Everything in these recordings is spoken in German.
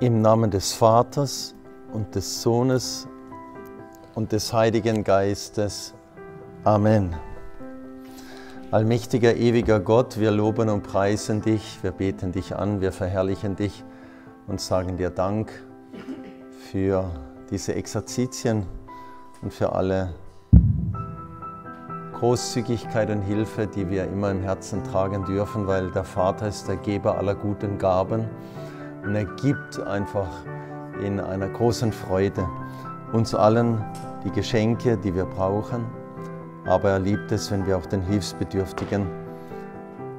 Im Namen des Vaters und des Sohnes und des Heiligen Geistes. Amen. Allmächtiger, ewiger Gott, wir loben und preisen dich, wir beten dich an, wir verherrlichen dich und sagen dir Dank für diese Exerzitien und für alle Großzügigkeit und Hilfe, die wir immer im Herzen tragen dürfen, weil der Vater ist der Geber aller guten Gaben und er gibt einfach in einer großen Freude uns allen die Geschenke, die wir brauchen. Aber er liebt es, wenn wir auch den Hilfsbedürftigen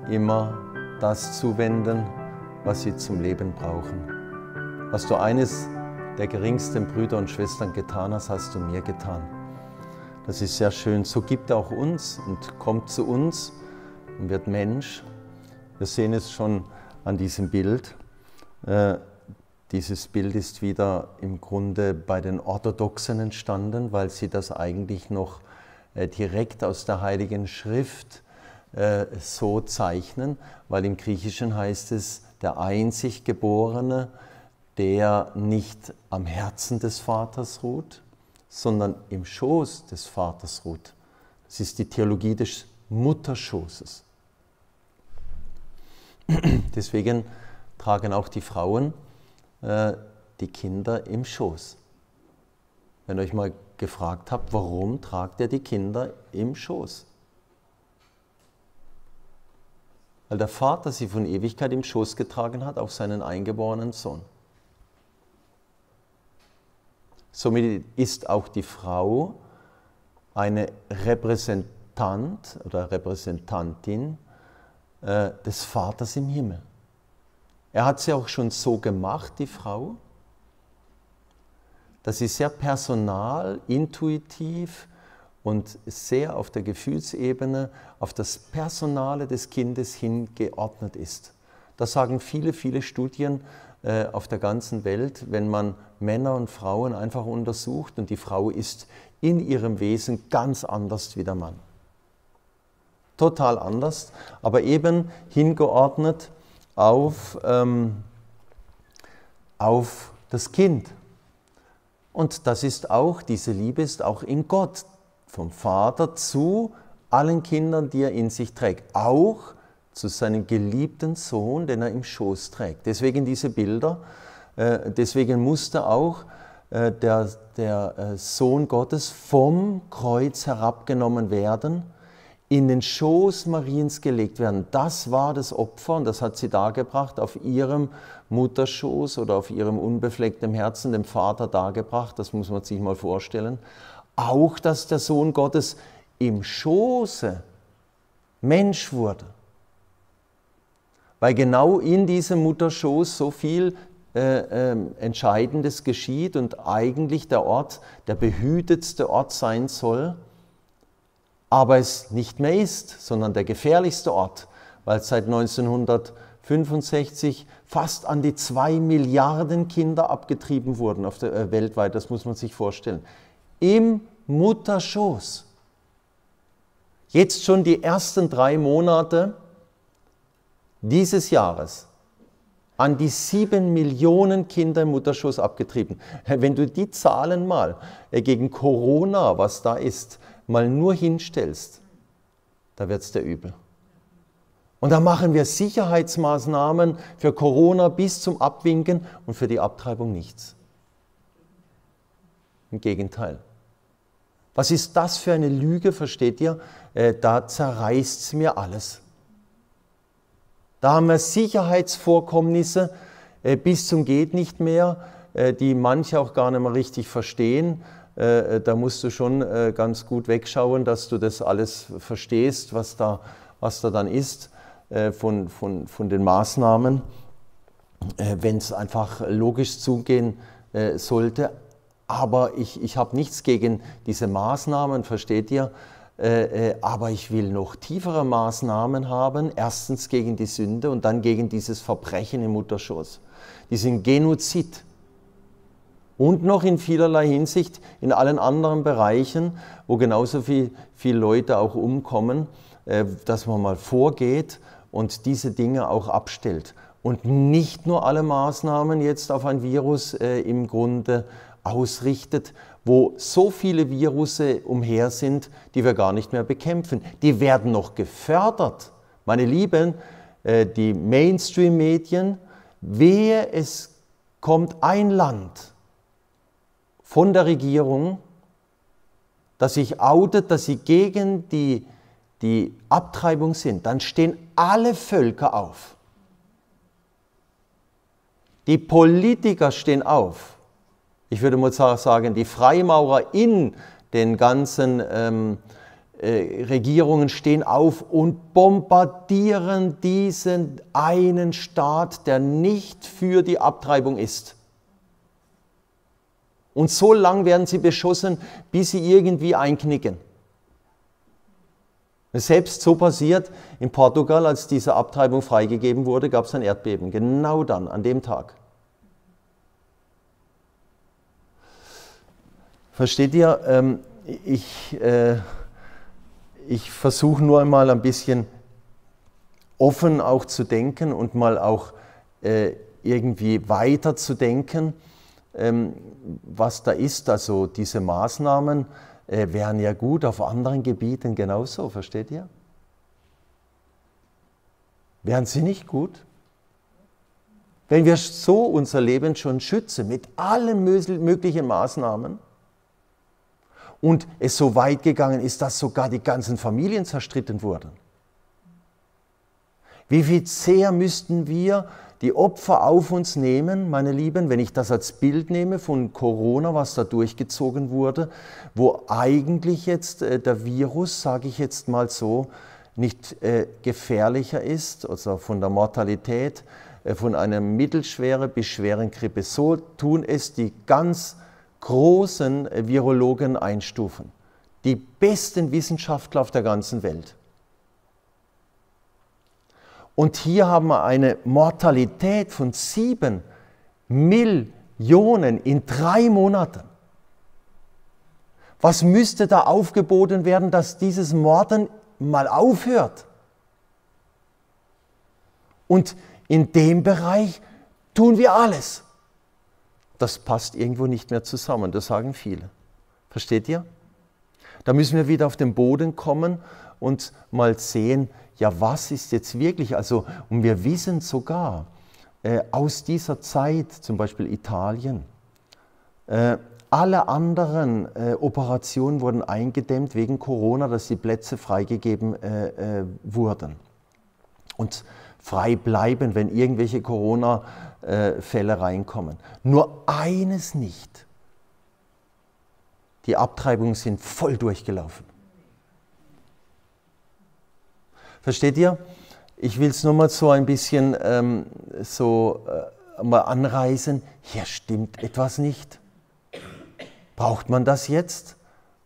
immer das zuwenden, was sie zum Leben brauchen. Was du eines der geringsten Brüder und Schwestern getan hast, hast du mir getan. Das ist sehr schön. So gibt er auch uns und kommt zu uns und wird Mensch. Wir sehen es schon an diesem Bild. Äh, dieses Bild ist wieder im Grunde bei den Orthodoxen entstanden, weil sie das eigentlich noch äh, direkt aus der Heiligen Schrift äh, so zeichnen, weil im Griechischen heißt es, der einzig Geborene, der nicht am Herzen des Vaters ruht, sondern im Schoß des Vaters ruht. Das ist die Theologie des Mutterschoßes. Deswegen tragen auch die Frauen äh, die Kinder im Schoß. Wenn ihr euch mal gefragt habt, warum tragt ihr die Kinder im Schoß? Weil der Vater sie von Ewigkeit im Schoß getragen hat auf seinen eingeborenen Sohn. Somit ist auch die Frau eine Repräsentant oder Repräsentantin äh, des Vaters im Himmel. Er hat sie auch schon so gemacht, die Frau, dass sie sehr personal, intuitiv und sehr auf der Gefühlsebene auf das Personale des Kindes hingeordnet ist. Das sagen viele, viele Studien äh, auf der ganzen Welt, wenn man Männer und Frauen einfach untersucht und die Frau ist in ihrem Wesen ganz anders wie der Mann. Total anders, aber eben hingeordnet auf, ähm, auf das Kind. Und das ist auch, diese Liebe ist auch in Gott, vom Vater zu allen Kindern, die er in sich trägt. Auch zu seinem geliebten Sohn, den er im Schoß trägt. Deswegen diese Bilder, äh, deswegen musste auch äh, der, der äh, Sohn Gottes vom Kreuz herabgenommen werden in den Schoß Mariens gelegt werden. Das war das Opfer und das hat sie dargebracht, auf ihrem Mutterschoß oder auf ihrem unbefleckten Herzen, dem Vater dargebracht. Das muss man sich mal vorstellen. Auch, dass der Sohn Gottes im Schoße Mensch wurde. Weil genau in diesem Mutterschoß so viel äh, äh, Entscheidendes geschieht und eigentlich der Ort, der behütetste Ort sein soll aber es nicht mehr ist, sondern der gefährlichste Ort, weil seit 1965 fast an die zwei Milliarden Kinder abgetrieben wurden auf der, äh, weltweit, das muss man sich vorstellen. Im Mutterschoß. Jetzt schon die ersten drei Monate dieses Jahres an die sieben Millionen Kinder im Mutterschoß abgetrieben. Wenn du die Zahlen mal äh, gegen Corona, was da ist, mal nur hinstellst, da wird es dir übel. Und da machen wir Sicherheitsmaßnahmen für Corona bis zum Abwinken und für die Abtreibung nichts. Im Gegenteil. Was ist das für eine Lüge, versteht ihr? Äh, da zerreißt es mir alles. Da haben wir Sicherheitsvorkommnisse äh, bis zum geht nicht mehr, äh, die manche auch gar nicht mehr richtig verstehen. Äh, äh, da musst du schon äh, ganz gut wegschauen, dass du das alles verstehst, was da, was da dann ist von, von, von den Maßnahmen, wenn es einfach logisch zugehen sollte. Aber ich, ich habe nichts gegen diese Maßnahmen, versteht ihr? aber ich will noch tiefere Maßnahmen haben. Erstens gegen die Sünde und dann gegen dieses Verbrechen im Mutterschoß. Diesen Genozid und noch in vielerlei Hinsicht in allen anderen Bereichen, wo genauso viele viel Leute auch umkommen, äh, dass man mal vorgeht und diese Dinge auch abstellt. und nicht nur alle Maßnahmen jetzt auf ein Virus äh, im Grunde ausrichtet, wo so viele Virusse umher sind, die wir gar nicht mehr bekämpfen. Die werden noch gefördert. Meine Lieben, äh, die Mainstream-Medien, wehe es kommt ein Land von der Regierung, das sich outet, dass sie gegen die, die Abtreibung sind, dann stehen alle Völker auf. Die Politiker stehen auf. Ich würde mal sagen, die Freimaurer in den ganzen ähm, äh, Regierungen stehen auf und bombardieren diesen einen Staat, der nicht für die Abtreibung ist. Und so lang werden sie beschossen, bis sie irgendwie einknicken. Selbst so passiert in Portugal, als diese Abtreibung freigegeben wurde, gab es ein Erdbeben. Genau dann, an dem Tag. Versteht ihr? Ähm, ich, äh, ich versuche nur einmal ein bisschen offen auch zu denken und mal auch äh, irgendwie weiter zu denken, was da ist. Also diese Maßnahmen äh, wären ja gut auf anderen Gebieten genauso, versteht ihr? Wären sie nicht gut? Wenn wir so unser Leben schon schützen mit allen möglichen Maßnahmen, und es so weit gegangen ist, dass sogar die ganzen Familien zerstritten wurden. Wie viel sehr müssten wir die Opfer auf uns nehmen, meine Lieben, wenn ich das als Bild nehme von Corona, was da durchgezogen wurde, wo eigentlich jetzt äh, der Virus, sage ich jetzt mal so, nicht äh, gefährlicher ist, also von der Mortalität, äh, von einer mittelschweren bis schweren Grippe. So tun es die ganz großen Virologen einstufen. Die besten Wissenschaftler auf der ganzen Welt. Und hier haben wir eine Mortalität von sieben Millionen in drei Monaten. Was müsste da aufgeboten werden, dass dieses Morden mal aufhört? Und in dem Bereich tun wir alles das passt irgendwo nicht mehr zusammen. Das sagen viele. Versteht ihr? Da müssen wir wieder auf den Boden kommen und mal sehen, ja, was ist jetzt wirklich, also, und wir wissen sogar äh, aus dieser Zeit, zum Beispiel Italien, äh, alle anderen äh, Operationen wurden eingedämmt wegen Corona, dass die Plätze freigegeben äh, äh, wurden. Und frei bleiben, wenn irgendwelche Corona äh, reinkommen. Nur eines nicht. Die Abtreibungen sind voll durchgelaufen. Versteht ihr? Ich will es nur mal so ein bisschen ähm, so äh, mal anreißen. Hier stimmt etwas nicht. Braucht man das jetzt?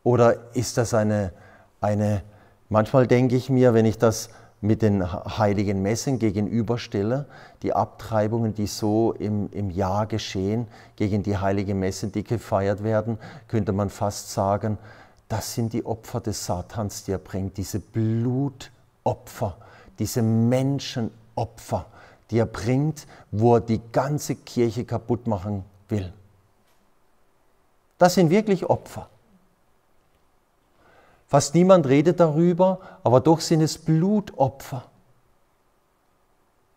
Oder ist das eine, eine manchmal denke ich mir, wenn ich das mit den heiligen Messen gegenüberstelle, die Abtreibungen, die so im, im Jahr geschehen, gegen die heiligen Messen, die gefeiert werden, könnte man fast sagen, das sind die Opfer des Satans, die er bringt, diese Blutopfer, diese Menschenopfer, die er bringt, wo er die ganze Kirche kaputt machen will. Das sind wirklich Opfer. Fast niemand redet darüber, aber doch sind es Blutopfer.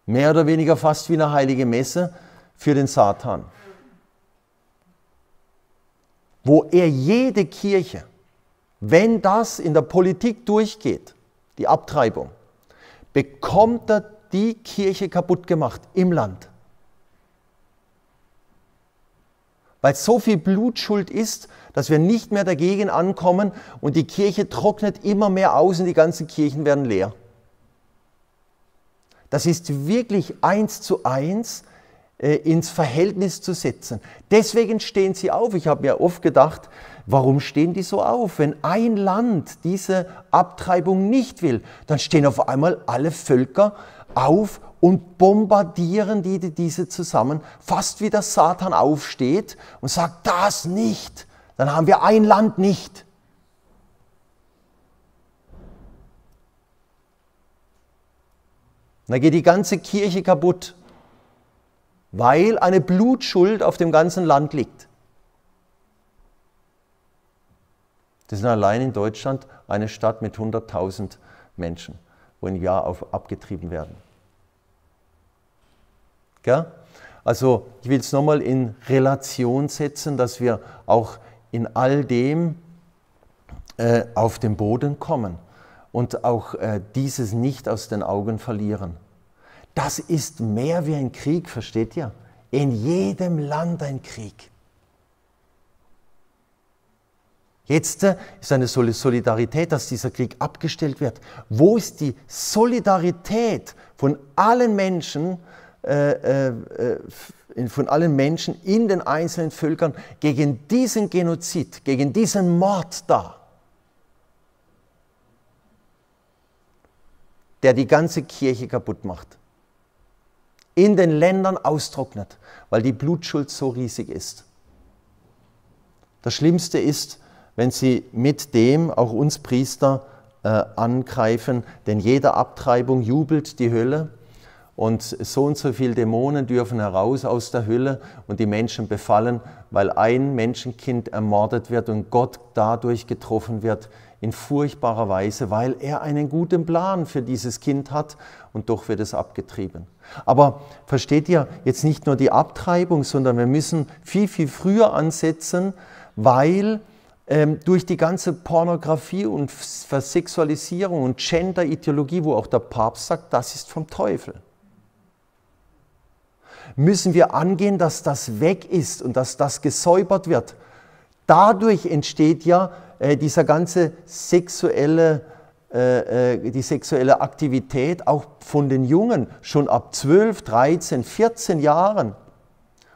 Mehr oder weniger fast wie eine heilige Messe für den Satan. Wo er jede Kirche, wenn das in der Politik durchgeht, die Abtreibung, bekommt er die Kirche kaputt gemacht im Land. weil so viel Blutschuld ist, dass wir nicht mehr dagegen ankommen und die Kirche trocknet immer mehr aus und die ganzen Kirchen werden leer. Das ist wirklich eins zu eins äh, ins Verhältnis zu setzen. Deswegen stehen sie auf. Ich habe mir oft gedacht, warum stehen die so auf? Wenn ein Land diese Abtreibung nicht will, dann stehen auf einmal alle Völker auf und bombardieren die, diese zusammen, fast wie der Satan aufsteht und sagt, das nicht, dann haben wir ein Land nicht. dann geht die ganze Kirche kaputt. weil eine Blutschuld auf dem ganzen Land liegt. Das ist allein in Deutschland eine Stadt mit 100.000 Menschen, wo ein Jahr auf, abgetrieben werden. Gell? Also ich will es nochmal in Relation setzen, dass wir auch in all dem äh, auf den Boden kommen und auch äh, dieses nicht aus den Augen verlieren. Das ist mehr wie ein Krieg, versteht ihr? In jedem Land ein Krieg. Jetzt äh, ist eine Solidarität, dass dieser Krieg abgestellt wird. Wo ist die Solidarität von allen Menschen, äh, äh, von allen Menschen in den einzelnen Völkern gegen diesen Genozid, gegen diesen Mord da? der die ganze Kirche kaputt macht. In den Ländern austrocknet, weil die Blutschuld so riesig ist. Das Schlimmste ist, wenn sie mit dem auch uns Priester äh, angreifen, denn jede Abtreibung jubelt die Hölle und so und so viele Dämonen dürfen heraus aus der Hölle und die Menschen befallen, weil ein Menschenkind ermordet wird und Gott dadurch getroffen wird in furchtbarer Weise, weil er einen guten Plan für dieses Kind hat und doch wird es abgetrieben. Aber versteht ihr jetzt nicht nur die Abtreibung, sondern wir müssen viel, viel früher ansetzen, weil ähm, durch die ganze Pornografie und Versexualisierung und Gender-Ideologie, wo auch der Papst sagt, das ist vom Teufel. Müssen wir angehen, dass das weg ist und dass das gesäubert wird. Dadurch entsteht ja äh, dieser ganze sexuelle, äh, äh, die sexuelle Aktivität auch von den Jungen schon ab 12, 13, 14 Jahren.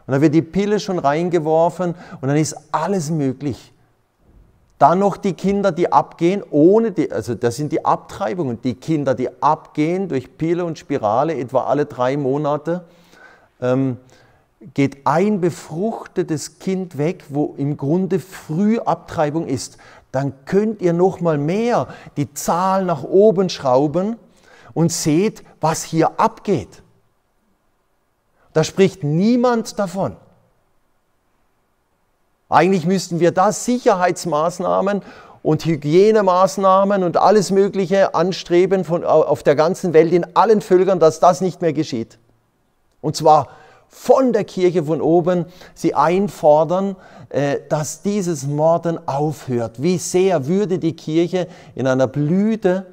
Und da wird die Pille schon reingeworfen und dann ist alles möglich. Dann noch die Kinder, die abgehen, ohne die, also das sind die Abtreibungen, die Kinder, die abgehen durch Pille und Spirale etwa alle drei Monate, ähm, geht ein befruchtetes Kind weg, wo im Grunde Frühabtreibung ist. Dann könnt ihr noch mal mehr die Zahl nach oben schrauben und seht, was hier abgeht. Da spricht niemand davon. Eigentlich müssten wir da Sicherheitsmaßnahmen und Hygienemaßnahmen und alles Mögliche anstreben von, auf der ganzen Welt, in allen Völkern, dass das nicht mehr geschieht. Und zwar von der Kirche von oben, sie einfordern, äh, dass dieses Morden aufhört. Wie sehr würde die Kirche in einer Blüte,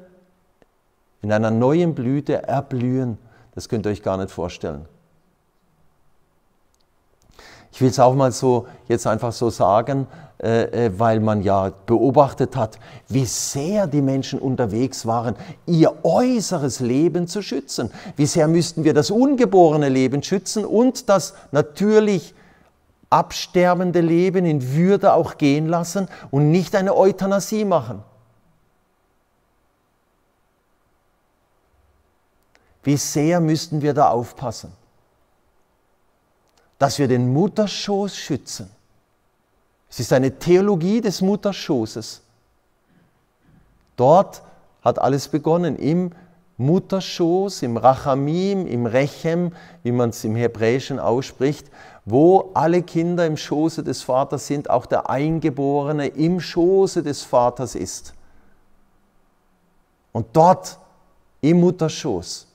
in einer neuen Blüte erblühen? Das könnt ihr euch gar nicht vorstellen. Ich will es auch mal so jetzt einfach so sagen, äh, äh, weil man ja beobachtet hat, wie sehr die Menschen unterwegs waren, ihr äußeres Leben zu schützen. Wie sehr müssten wir das ungeborene Leben schützen und das natürlich absterbende Leben in Würde auch gehen lassen und nicht eine Euthanasie machen. Wie sehr müssten wir da aufpassen? Dass wir den Mutterschoß schützen. Es ist eine Theologie des Mutterschoßes. Dort hat alles begonnen, im Mutterschoß, im Rachamim, im Rechem, wie man es im Hebräischen ausspricht, wo alle Kinder im Schoße des Vaters sind, auch der Eingeborene im Schoße des Vaters ist. Und dort, im Mutterschoß,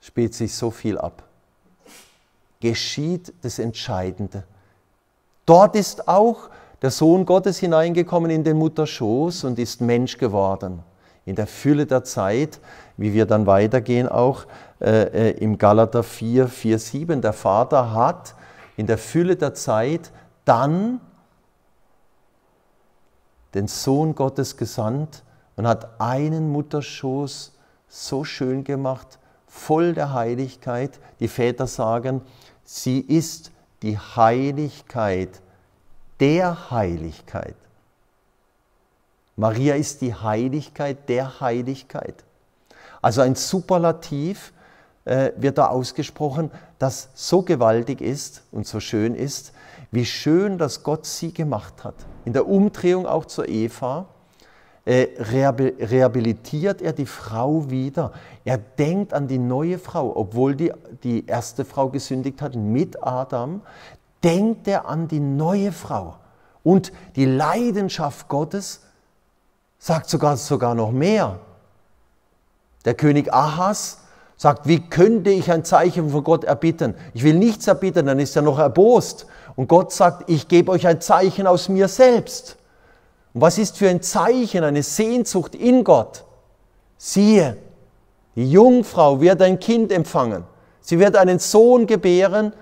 spielt sich so viel ab geschieht das Entscheidende. Dort ist auch der Sohn Gottes hineingekommen in den Mutterschoß und ist Mensch geworden. In der Fülle der Zeit, wie wir dann weitergehen auch äh, äh im Galater 4, 4, 7. Der Vater hat in der Fülle der Zeit dann den Sohn Gottes gesandt und hat einen Mutterschoß so schön gemacht, voll der Heiligkeit. Die Väter sagen, Sie ist die Heiligkeit der Heiligkeit. Maria ist die Heiligkeit der Heiligkeit. Also ein Superlativ äh, wird da ausgesprochen, das so gewaltig ist und so schön ist, wie schön, dass Gott sie gemacht hat. In der Umdrehung auch zur Eva rehabilitiert er die Frau wieder. Er denkt an die neue Frau, obwohl die, die erste Frau gesündigt hat mit Adam, denkt er an die neue Frau. Und die Leidenschaft Gottes sagt sogar, sogar noch mehr. Der König Ahas sagt, wie könnte ich ein Zeichen von Gott erbitten? Ich will nichts erbitten, dann ist er noch erbost. Und Gott sagt, ich gebe euch ein Zeichen aus mir selbst. Und was ist für ein Zeichen, eine Sehnsucht in Gott? Siehe, die Jungfrau wird ein Kind empfangen. Sie wird einen Sohn gebären.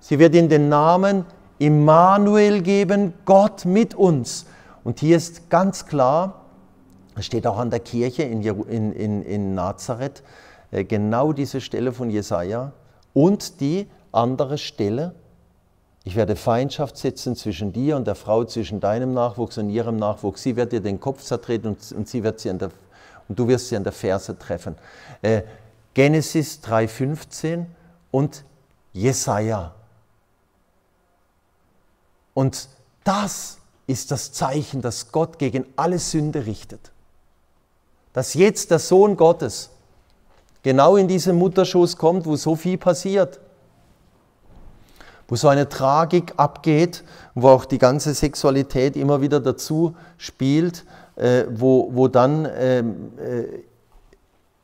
Sie wird ihm den Namen Immanuel geben, Gott mit uns. Und hier ist ganz klar, es steht auch an der Kirche in, in, in, in Nazareth, äh, genau diese Stelle von Jesaja und die andere Stelle. Ich werde Feindschaft setzen zwischen dir und der Frau, zwischen deinem Nachwuchs und ihrem Nachwuchs. Sie wird dir den Kopf zertreten und, und sie wird sie an der, und du wirst sie an der Ferse treffen. Äh, Genesis 3,15 und Jesaja. Und das ist das Zeichen, dass Gott gegen alle Sünde richtet dass jetzt der Sohn Gottes genau in diesen Mutterschoß kommt, wo so viel passiert, wo so eine Tragik abgeht, wo auch die ganze Sexualität immer wieder dazu spielt, äh, wo, wo dann ähm, äh,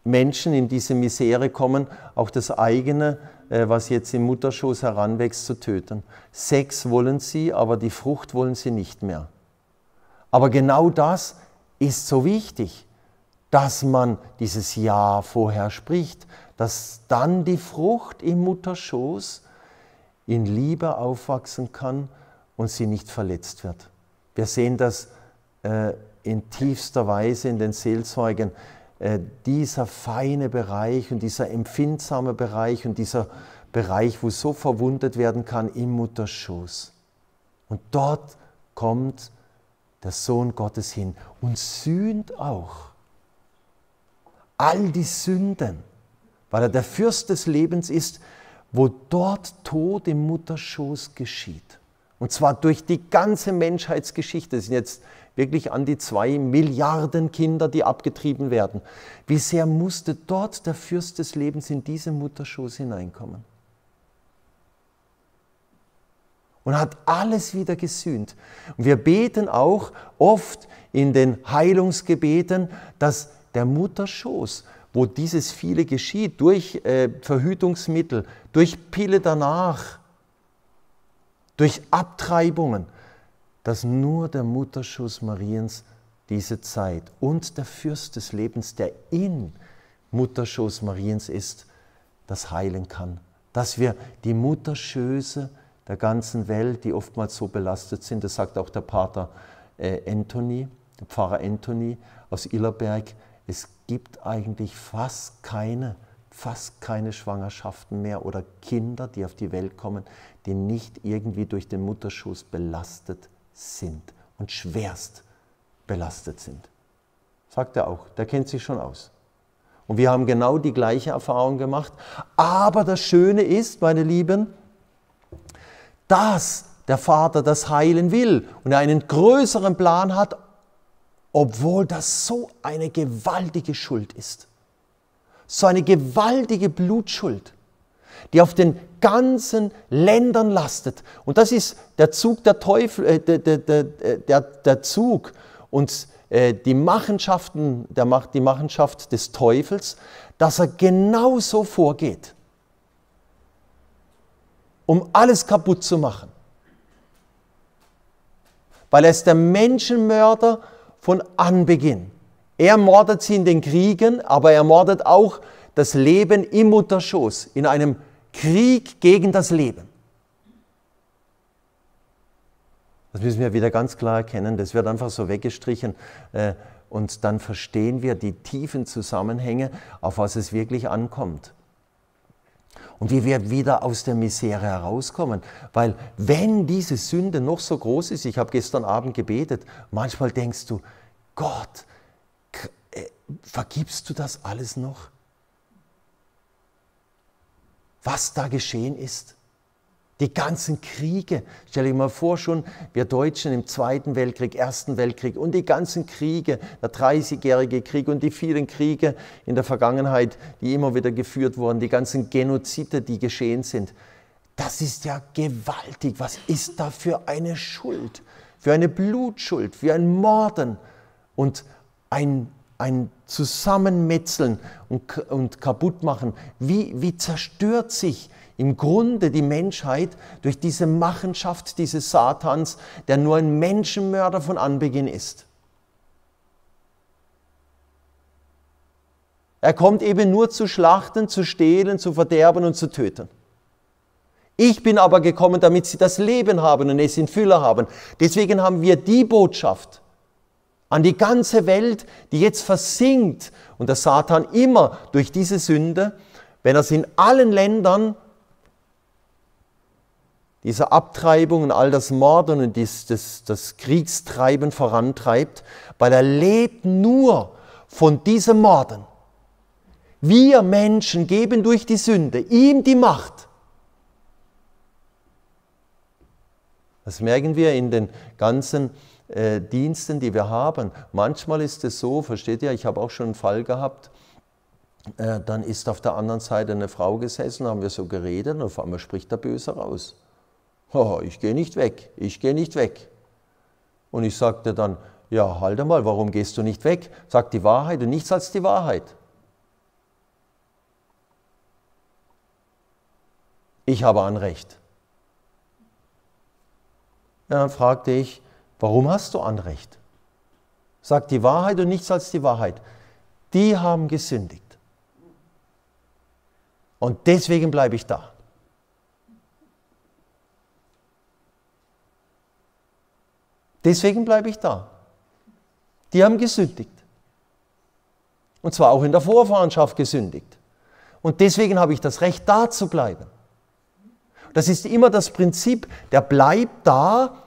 Menschen in diese Misere kommen, auch das eigene, äh, was jetzt im Mutterschoß heranwächst, zu töten. Sex wollen sie, aber die Frucht wollen sie nicht mehr. Aber genau das ist so wichtig dass man dieses Ja vorher spricht, dass dann die Frucht im Mutterschoß in Liebe aufwachsen kann und sie nicht verletzt wird. Wir sehen das äh, in tiefster Weise in den Seelzeugen. Äh, dieser feine Bereich und dieser empfindsame Bereich und dieser Bereich, wo so verwundet werden kann im Mutterschoß. Und dort kommt der Sohn Gottes hin und sühnt auch all die Sünden, weil er der Fürst des Lebens ist, wo dort Tod im Mutterschoß geschieht. Und zwar durch die ganze Menschheitsgeschichte. Es sind jetzt wirklich an die zwei Milliarden Kinder, die abgetrieben werden. Wie sehr musste dort der Fürst des Lebens in diese Mutterschoß hineinkommen? Und hat alles wieder gesühnt. Und wir beten auch oft in den Heilungsgebeten, dass der Mutterschoß, wo dieses viele geschieht, durch äh, Verhütungsmittel, durch Pille danach, durch Abtreibungen, dass nur der Mutterschoß Mariens diese Zeit und der Fürst des Lebens, der in Mutterschoß Mariens ist, das heilen kann. Dass wir die Mutterschöße der ganzen Welt, die oftmals so belastet sind, das sagt auch der Pater äh, Anthony, der Pfarrer Anthony aus Illerberg, es gibt eigentlich fast keine, fast keine Schwangerschaften mehr oder Kinder, die auf die Welt kommen, die nicht irgendwie durch den Mutterschoß belastet sind und schwerst belastet sind. Sagt er auch, der kennt sich schon aus. Und wir haben genau die gleiche Erfahrung gemacht. Aber das Schöne ist, meine Lieben, dass der Vater das heilen will und er einen größeren Plan hat, obwohl das so eine gewaltige Schuld ist. So eine gewaltige Blutschuld, die auf den ganzen Ländern lastet. Und das ist der Zug der Teufel, äh, der, der, der, der, Zug und äh, die Machenschaften, der, die Machenschaft des Teufels, dass er genauso vorgeht, um alles kaputt zu machen. Weil er ist der Menschenmörder von Anbeginn. Er mordet sie in den Kriegen, aber er mordet auch das Leben im Mutterschoß, in einem Krieg gegen das Leben. Das müssen wir wieder ganz klar erkennen. Das wird einfach so weggestrichen. Äh, und dann verstehen wir die tiefen Zusammenhänge, auf was es wirklich ankommt. Und wie wir wieder aus der Misere herauskommen. Weil wenn diese Sünde noch so groß ist, ich habe gestern Abend gebetet, manchmal denkst du, Gott, äh, vergibst du das alles noch? Was da geschehen ist? Die ganzen Kriege, stell dir mal vor, schon wir Deutschen im Zweiten Weltkrieg, Ersten Weltkrieg und die ganzen Kriege, der Dreißigjährige Krieg und die vielen Kriege in der Vergangenheit, die immer wieder geführt wurden, die ganzen Genozide, die geschehen sind. Das ist ja gewaltig. Was ist da für eine Schuld? Für eine Blutschuld, für ein Morden und ein, ein Zusammenmetzeln und, und Kaputtmachen. Wie, wie zerstört sich im Grunde die Menschheit durch diese Machenschaft dieses Satans, der nur ein Menschenmörder von Anbeginn ist. Er kommt eben nur zu schlachten, zu stehlen, zu verderben und zu töten. Ich bin aber gekommen, damit sie das Leben haben und es in Fülle haben. Deswegen haben wir die Botschaft an die ganze Welt, die jetzt versinkt und der Satan immer durch diese Sünde, wenn er es in allen Ländern diese Abtreibung und all das Morden und dies, das, das Kriegstreiben vorantreibt, weil er lebt nur von diesem Morden. Wir Menschen geben durch die Sünde ihm die Macht. Das merken wir in den ganzen äh, Diensten, die wir haben. Manchmal ist es so, versteht ihr, ich habe auch schon einen Fall gehabt, äh, dann ist auf der anderen Seite eine Frau gesessen, haben wir so geredet und auf einmal spricht der Böse raus. Oh, ich gehe nicht weg, ich gehe nicht weg. Und ich sagte dann, ja, halt einmal, warum gehst du nicht weg? Sag die Wahrheit und nichts als die Wahrheit. Ich habe Anrecht. Ja, dann fragte ich, warum hast du Anrecht? Sag die Wahrheit und nichts als die Wahrheit. Die haben gesündigt. Und deswegen bleibe ich da. Deswegen bleibe ich da. Die haben gesündigt. Und zwar auch in der Vorfahrenschaft gesündigt. Und deswegen habe ich das Recht, da zu bleiben. Das ist immer das Prinzip, der bleibt da,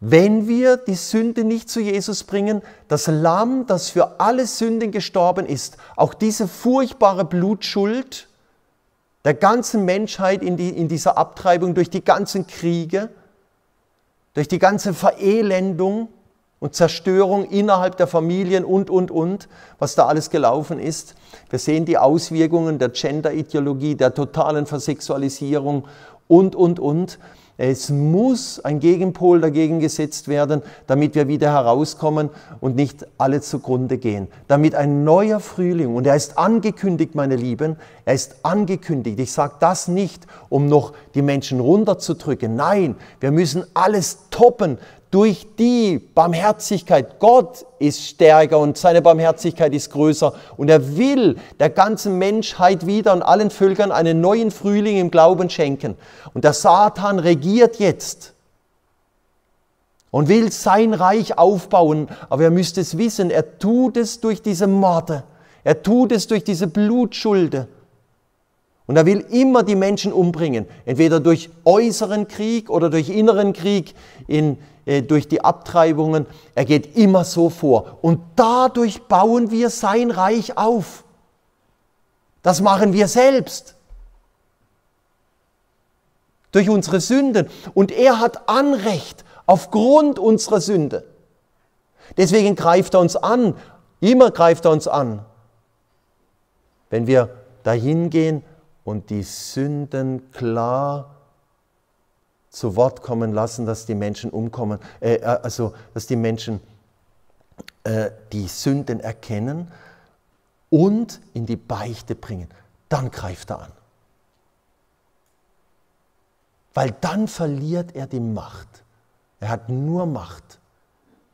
wenn wir die Sünde nicht zu Jesus bringen, das Lamm, das für alle Sünden gestorben ist, auch diese furchtbare Blutschuld der ganzen Menschheit in, die, in dieser Abtreibung durch die ganzen Kriege, durch die ganze Verelendung und Zerstörung innerhalb der Familien und, und, und, was da alles gelaufen ist. Wir sehen die Auswirkungen der Gender-Ideologie, der totalen Versexualisierung und, und, und. Es muss ein Gegenpol dagegen gesetzt werden, damit wir wieder herauskommen und nicht alle zugrunde gehen. Damit ein neuer Frühling, und er ist angekündigt, meine Lieben, er ist angekündigt. Ich sage das nicht, um noch die Menschen runterzudrücken. Nein, wir müssen alles toppen durch die Barmherzigkeit. Gott ist stärker und seine Barmherzigkeit ist größer. Und er will der ganzen Menschheit wieder und allen Völkern einen neuen Frühling im Glauben schenken. Und der Satan regiert jetzt und will sein Reich aufbauen. Aber er müsste es wissen, er tut es durch diese Morde. Er tut es durch diese Blutschulde. Und er will immer die Menschen umbringen, entweder durch äußeren Krieg oder durch inneren Krieg in, durch die Abtreibungen. Er geht immer so vor. Und dadurch bauen wir sein Reich auf. Das machen wir selbst. Durch unsere Sünden. Und er hat Anrecht aufgrund unserer Sünde. Deswegen greift er uns an. Immer greift er uns an. Wenn wir dahin gehen und die Sünden klar zu Wort kommen lassen, dass die Menschen umkommen, äh, äh, also dass die Menschen äh, die Sünden erkennen und in die Beichte bringen. Dann greift er an. Weil dann verliert er die Macht. Er hat nur Macht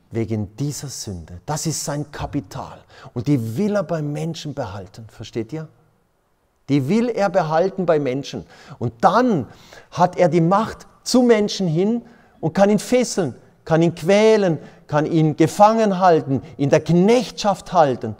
wegen dieser Sünde. Das ist sein Kapital. Und die will er beim Menschen behalten. Versteht ihr? Die will er behalten bei Menschen. Und dann hat er die Macht, zu Menschen hin und kann ihn fesseln, kann ihn quälen, kann ihn gefangen halten, in der Knechtschaft halten,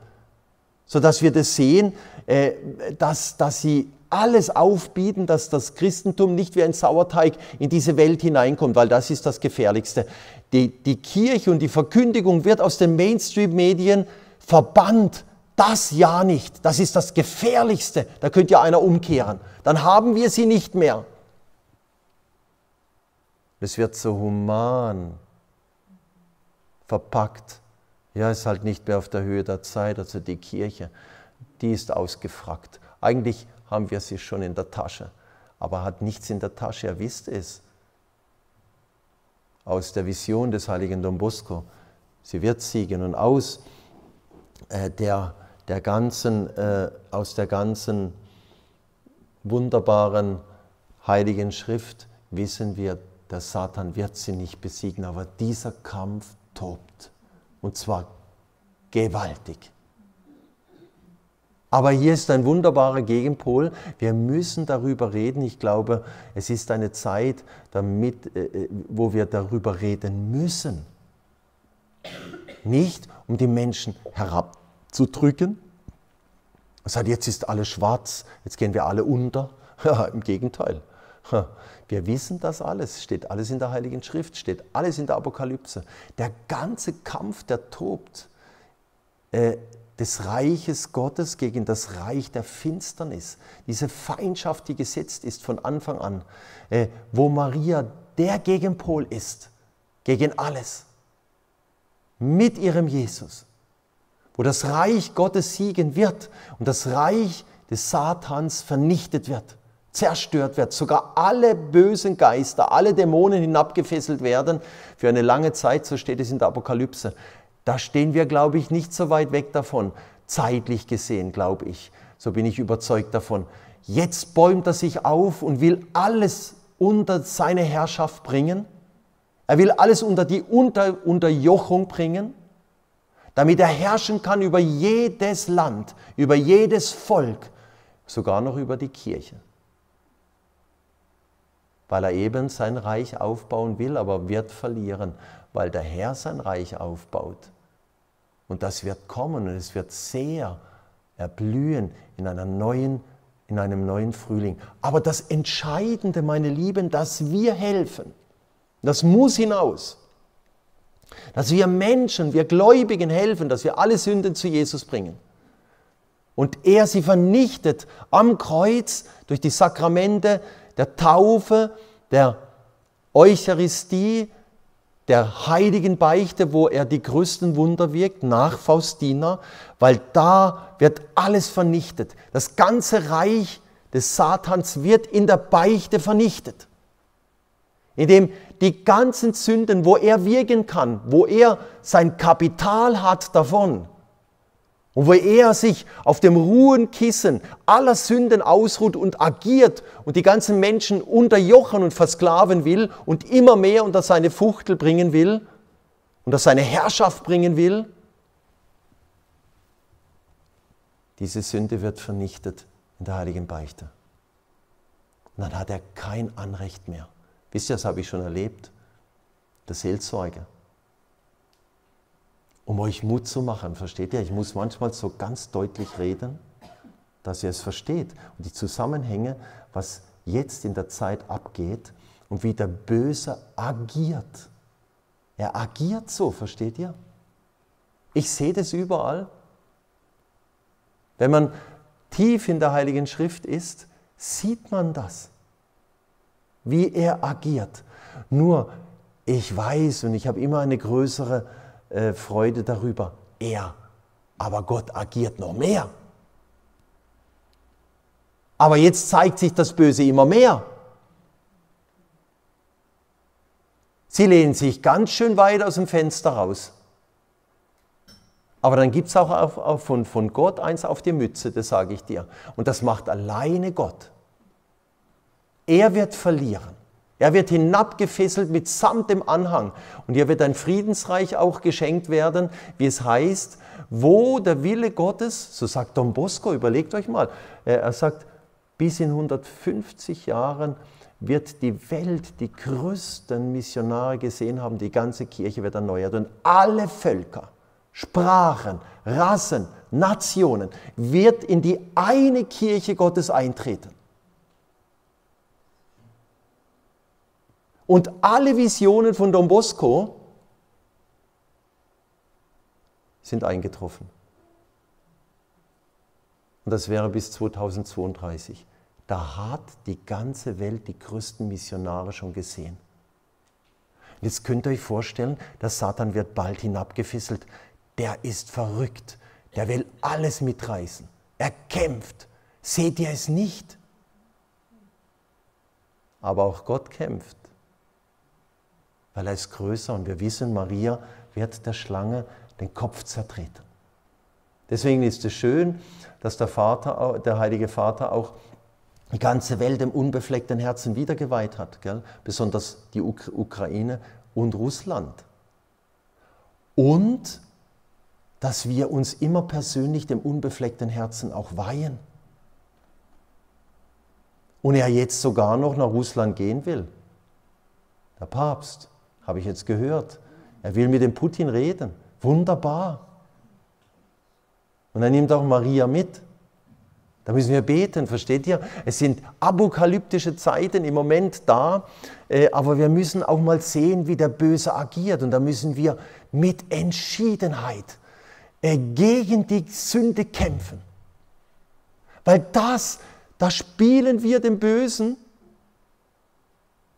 sodass wir das sehen, äh, dass, dass sie alles aufbieten, dass das Christentum nicht wie ein Sauerteig in diese Welt hineinkommt, weil das ist das Gefährlichste. Die, die Kirche und die Verkündigung wird aus den Mainstream-Medien verbannt. Das ja nicht. Das ist das Gefährlichste. Da könnte ja einer umkehren. Dann haben wir sie nicht mehr. Es wird so human verpackt. Ja, ist halt nicht mehr auf der Höhe der Zeit. Also die Kirche, die ist ausgefragt. Eigentlich haben wir sie schon in der Tasche, aber hat nichts in der Tasche. Ihr wisst es aus der Vision des heiligen Don Bosco. Sie wird siegen und aus äh, der, der ganzen, äh, aus der ganzen wunderbaren heiligen Schrift wissen wir, der Satan wird sie nicht besiegen, aber dieser Kampf tobt. Und zwar gewaltig. Aber hier ist ein wunderbarer Gegenpol. Wir müssen darüber reden. Ich glaube, es ist eine Zeit, damit, äh, äh, wo wir darüber reden müssen. Nicht, um die Menschen herabzudrücken. Das heißt, jetzt ist alles schwarz, jetzt gehen wir alle unter. Im Gegenteil. Wir wissen das alles, steht alles in der Heiligen Schrift, steht alles in der Apokalypse. Der ganze Kampf, der tobt, äh, des Reiches Gottes gegen das Reich der Finsternis. Diese Feindschaft, die gesetzt ist von Anfang an, äh, wo Maria der Gegenpol ist, gegen alles, mit ihrem Jesus, wo das Reich Gottes siegen wird und das Reich des Satans vernichtet wird, zerstört wird, sogar alle bösen Geister, alle Dämonen hinabgefesselt werden für eine lange Zeit, so steht es in der Apokalypse. Da stehen wir, glaube ich, nicht so weit weg davon, zeitlich gesehen, glaube ich. So bin ich überzeugt davon. Jetzt bäumt er sich auf und will alles unter seine Herrschaft bringen. Er will alles unter die unter Unterjochung bringen, damit er herrschen kann über jedes Land, über jedes Volk, sogar noch über die Kirche. Weil er eben sein Reich aufbauen will, aber wird verlieren weil der Herr sein Reich aufbaut. Und das wird kommen und es wird sehr erblühen in, einer neuen, in einem neuen Frühling. Aber das Entscheidende, meine Lieben, dass wir helfen, das muss hinaus. Dass wir Menschen, wir Gläubigen helfen, dass wir alle Sünden zu Jesus bringen. Und er sie vernichtet am Kreuz durch die Sakramente der Taufe, der Eucharistie, der heiligen Beichte, wo er die größten Wunder wirkt, nach Faustina, weil da wird alles vernichtet. Das ganze Reich des Satans wird in der Beichte vernichtet. Indem die ganzen Sünden, wo er wirken kann, wo er sein Kapital hat davon, und wo er sich auf dem Ruhenkissen aller Sünden ausruht und agiert und die ganzen Menschen unterjochen und versklaven will und immer mehr unter seine Fuchtel bringen will, unter seine Herrschaft bringen will, diese Sünde wird vernichtet in der heiligen Beichte. Und dann hat er kein Anrecht mehr. Wisst ihr, das habe ich schon erlebt. Der Seelsorger um euch Mut zu machen. Versteht ihr? Ich muss manchmal so ganz deutlich reden, dass ihr es versteht. Und die Zusammenhänge, was jetzt in der Zeit abgeht und wie der Böse agiert. Er agiert so, versteht ihr? Ich sehe das überall. Wenn man tief in der Heiligen Schrift ist, sieht man das, wie er agiert. Nur, ich weiß und ich habe immer eine größere äh, Freude darüber. Er. Aber Gott agiert noch mehr. Aber jetzt zeigt sich das Böse immer mehr. Sie lehnen sich ganz schön weit aus dem Fenster raus. Aber dann gibt es auch auf, auf von, von Gott eins auf die Mütze, das sage ich dir. Und das macht alleine Gott. Er wird verlieren. Er wird hinabgefesselt mit samt dem Anhang. Und hier wird ein Friedensreich auch geschenkt werden, wie es heißt, wo der Wille Gottes, so sagt Don Bosco, überlegt euch mal, er sagt, bis in 150 Jahren wird die Welt die größten Missionare gesehen haben, die ganze Kirche wird erneuert und alle Völker, Sprachen, Rassen, Nationen wird in die eine Kirche Gottes eintreten. Und alle Visionen von Don Bosco sind eingetroffen. Und das wäre bis 2032. Da hat die ganze Welt die größten Missionare schon gesehen. jetzt könnt ihr euch vorstellen, der Satan wird bald hinabgefesselt. Der ist verrückt. Der will alles mitreißen. Er kämpft. Seht ihr es nicht? Aber auch Gott kämpft, weil er ist größer und wir wissen, Maria wird der Schlange den Kopf zertreten. Deswegen ist es schön, dass der, Vater, der Heilige Vater auch die ganze Welt dem unbefleckten Herzen wiedergeweiht hat, gell? besonders die Uk Ukraine und Russland. Und dass wir uns immer persönlich dem unbefleckten Herzen auch weihen. Und er jetzt sogar noch nach Russland gehen will. Der Papst, habe ich jetzt gehört. Er will mit dem Putin reden. Wunderbar. Und er nimmt auch Maria mit. Da müssen wir beten, versteht ihr? Es sind apokalyptische Zeiten im Moment da, äh, aber wir müssen auch mal sehen, wie der Böse agiert. Und da müssen wir mit Entschiedenheit äh, gegen die Sünde kämpfen. Weil das, da spielen wir dem Bösen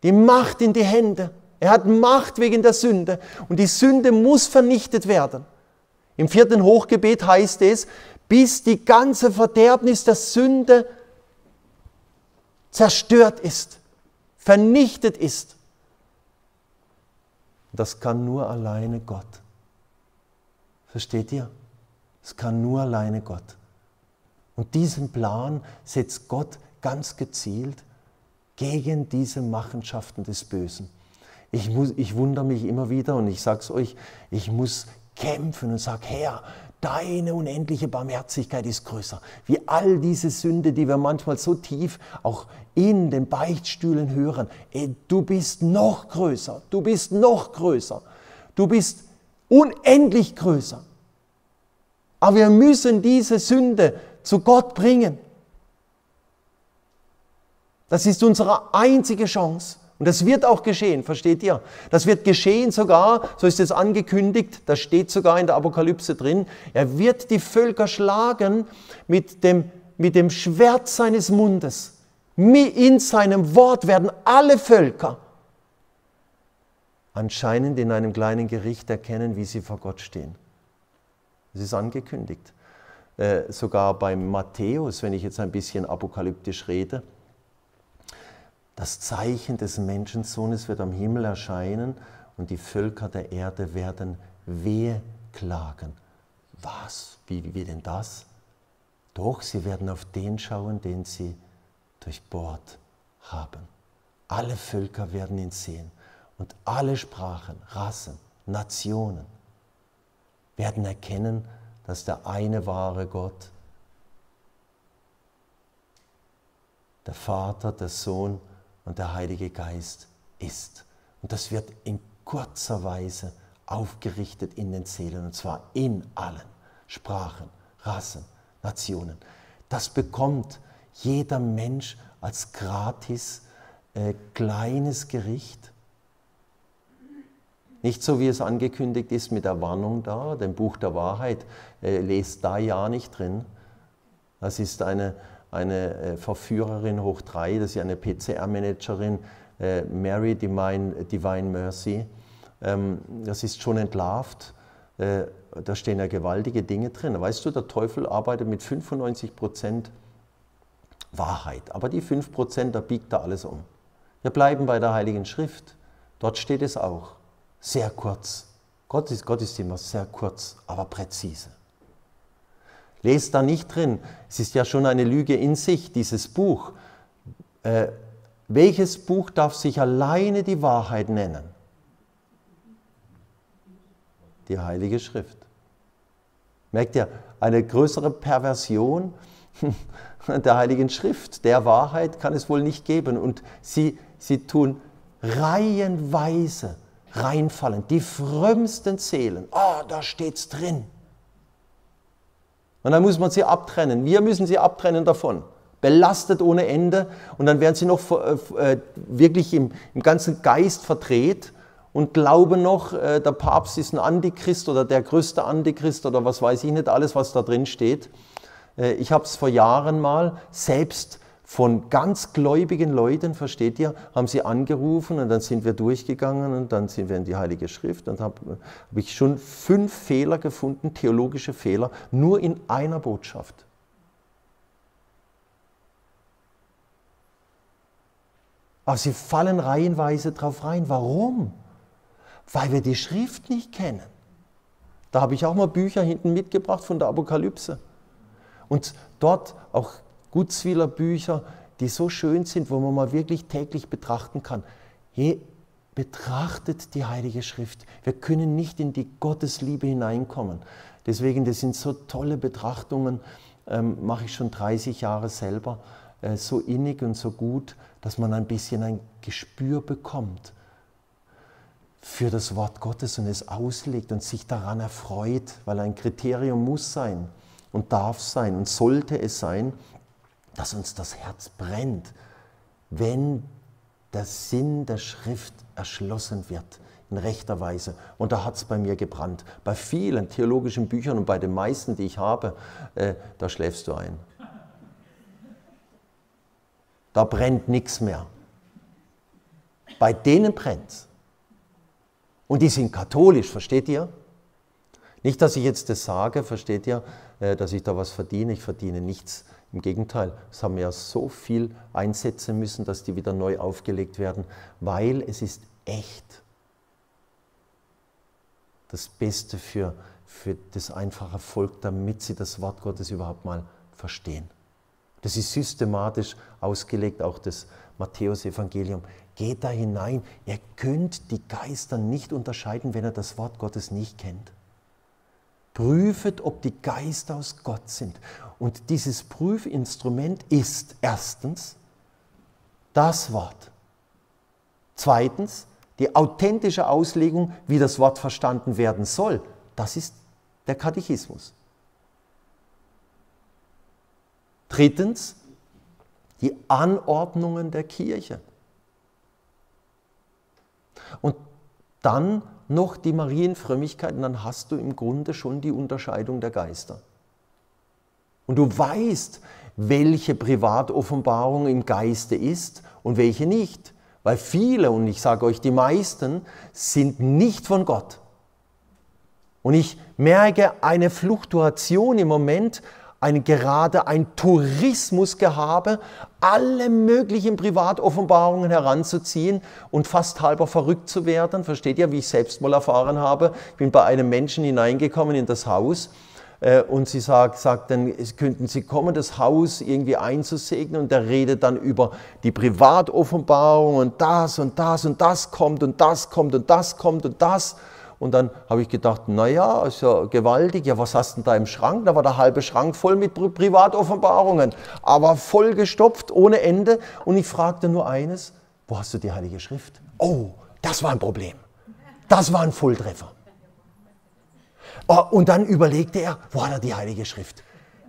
die Macht in die Hände. Er hat Macht wegen der Sünde und die Sünde muss vernichtet werden. Im vierten Hochgebet heißt es, bis die ganze Verderbnis der Sünde zerstört ist, vernichtet ist. Das kann nur alleine Gott. Versteht ihr? Das kann nur alleine Gott. Und diesen Plan setzt Gott ganz gezielt gegen diese Machenschaften des Bösen. Ich, muss, ich wundere mich immer wieder und ich sage es euch, ich muss kämpfen und sage, Herr, deine unendliche Barmherzigkeit ist größer. Wie all diese Sünde, die wir manchmal so tief auch in den Beichtstühlen hören. Ey, du bist noch größer, du bist noch größer, du bist unendlich größer. Aber wir müssen diese Sünde zu Gott bringen. Das ist unsere einzige Chance. Und das wird auch geschehen, versteht ihr? Das wird geschehen sogar, so ist es angekündigt, das steht sogar in der Apokalypse drin, er wird die Völker schlagen mit dem, mit dem Schwert seines Mundes. In seinem Wort werden alle Völker anscheinend in einem kleinen Gericht erkennen, wie sie vor Gott stehen. Das ist angekündigt. Äh, sogar beim Matthäus, wenn ich jetzt ein bisschen apokalyptisch rede, das Zeichen des Menschensohnes wird am Himmel erscheinen und die Völker der Erde werden wehklagen. Was? Wie, wie denn das? Doch, sie werden auf den schauen, den sie durchbohrt haben. Alle Völker werden ihn sehen und alle Sprachen, Rassen, Nationen werden erkennen, dass der eine wahre Gott, der Vater, der Sohn und der Heilige Geist ist. Und das wird in kurzer Weise aufgerichtet in den Seelen, und zwar in allen Sprachen, Rassen, Nationen. Das bekommt jeder Mensch als gratis äh, kleines Gericht. Nicht so, wie es angekündigt ist mit der Warnung da, dem Buch der Wahrheit, äh, lest da ja nicht drin. Das ist eine, eine äh, Verführerin hoch drei, das ist eine PCR-Managerin, äh, Mary Divine, Divine Mercy. Ähm, das ist schon entlarvt. Äh, da stehen ja gewaltige Dinge drin. Weißt du, der Teufel arbeitet mit 95 Prozent Wahrheit, aber die 5 Prozent, da biegt er alles um. Wir bleiben bei der Heiligen Schrift. Dort steht es auch. Sehr kurz. Gott ist, Gott ist immer sehr kurz, aber präzise. Lest da nicht drin. Es ist ja schon eine Lüge in sich, dieses Buch. Äh, welches Buch darf sich alleine die Wahrheit nennen? Die Heilige Schrift. Merkt ihr, eine größere Perversion der Heiligen Schrift, der Wahrheit kann es wohl nicht geben. Und sie, sie tun reihenweise reinfallen, die frömmsten Seelen. Oh, da steht's drin. Und dann muss man sie abtrennen. Wir müssen sie abtrennen davon. Belastet ohne Ende. Und dann werden sie noch äh, wirklich im, im ganzen Geist verdreht und glauben noch, äh, der Papst ist ein Antichrist oder der größte Antichrist oder was weiß ich nicht, alles, was da drin steht. Äh, ich habe es vor Jahren mal selbst von ganz gläubigen Leuten, versteht ihr, haben sie angerufen und dann sind wir durchgegangen und dann sind wir in die Heilige Schrift und habe hab ich schon fünf Fehler gefunden, theologische Fehler, nur in einer Botschaft. Aber sie fallen reihenweise drauf rein. Warum? Weil wir die Schrift nicht kennen. Da habe ich auch mal Bücher hinten mitgebracht von der Apokalypse. Und dort auch Gutzwiler Bücher, die so schön sind, wo man mal wirklich täglich betrachten kann. Hey, betrachtet die Heilige Schrift. Wir können nicht in die Gottesliebe hineinkommen. Deswegen, das sind so tolle Betrachtungen, ähm, mache ich schon 30 Jahre selber, äh, so innig und so gut, dass man ein bisschen ein Gespür bekommt für das Wort Gottes und es auslegt und sich daran erfreut, weil ein Kriterium muss sein und darf sein und sollte es sein, dass uns das Herz brennt, wenn der Sinn der Schrift erschlossen wird in rechter Weise. Und da hat es bei mir gebrannt. Bei vielen theologischen Büchern und bei den meisten, die ich habe, äh, da schläfst du ein. Da brennt nichts mehr. Bei denen brennt es. Und die sind katholisch, versteht ihr? Nicht, dass ich jetzt das sage, versteht ihr, äh, dass ich da was verdiene. Ich verdiene nichts. Im Gegenteil, es haben ja so viel einsetzen müssen, dass die wieder neu aufgelegt werden, weil es ist echt das Beste für, für das einfache Volk, damit sie das Wort Gottes überhaupt mal verstehen. Das ist systematisch ausgelegt, auch das Matthäusevangelium. Geht da hinein. Ihr könnt die Geister nicht unterscheiden, wenn ihr das Wort Gottes nicht kennt. Prüfet, ob die Geister aus Gott sind. Und dieses Prüfinstrument ist erstens das Wort. Zweitens die authentische Auslegung, wie das Wort verstanden werden soll. Das ist der Katechismus. Drittens die Anordnungen der Kirche. Und dann noch die Marienfrömmigkeit und dann hast du im Grunde schon die Unterscheidung der Geister. Und du weißt, welche Privatoffenbarung im Geiste ist und welche nicht. Weil viele, und ich sage euch die meisten, sind nicht von Gott. Und ich merke eine Fluktuation im Moment, ein, gerade ein Tourismusgehabe, alle möglichen Privatoffenbarungen heranzuziehen und fast halber verrückt zu werden. Versteht ihr, wie ich selbst mal erfahren habe? Ich bin bei einem Menschen hineingekommen in das Haus und sie sagt, sagt dann, könnten Sie kommen, das Haus irgendwie einzusegnen und der redet dann über die Privatoffenbarung und das und das und das kommt und das kommt und das kommt und das. Und dann habe ich gedacht, naja, ist ja gewaltig, ja, was hast du denn da im Schrank? Da war der halbe Schrank voll mit Pri Privatoffenbarungen, aber voll gestopft, ohne Ende. Und ich fragte nur eines, wo hast du die Heilige Schrift? Oh, das war ein Problem. Das war ein Volltreffer. Oh, und dann überlegte er, wo hat er die Heilige Schrift?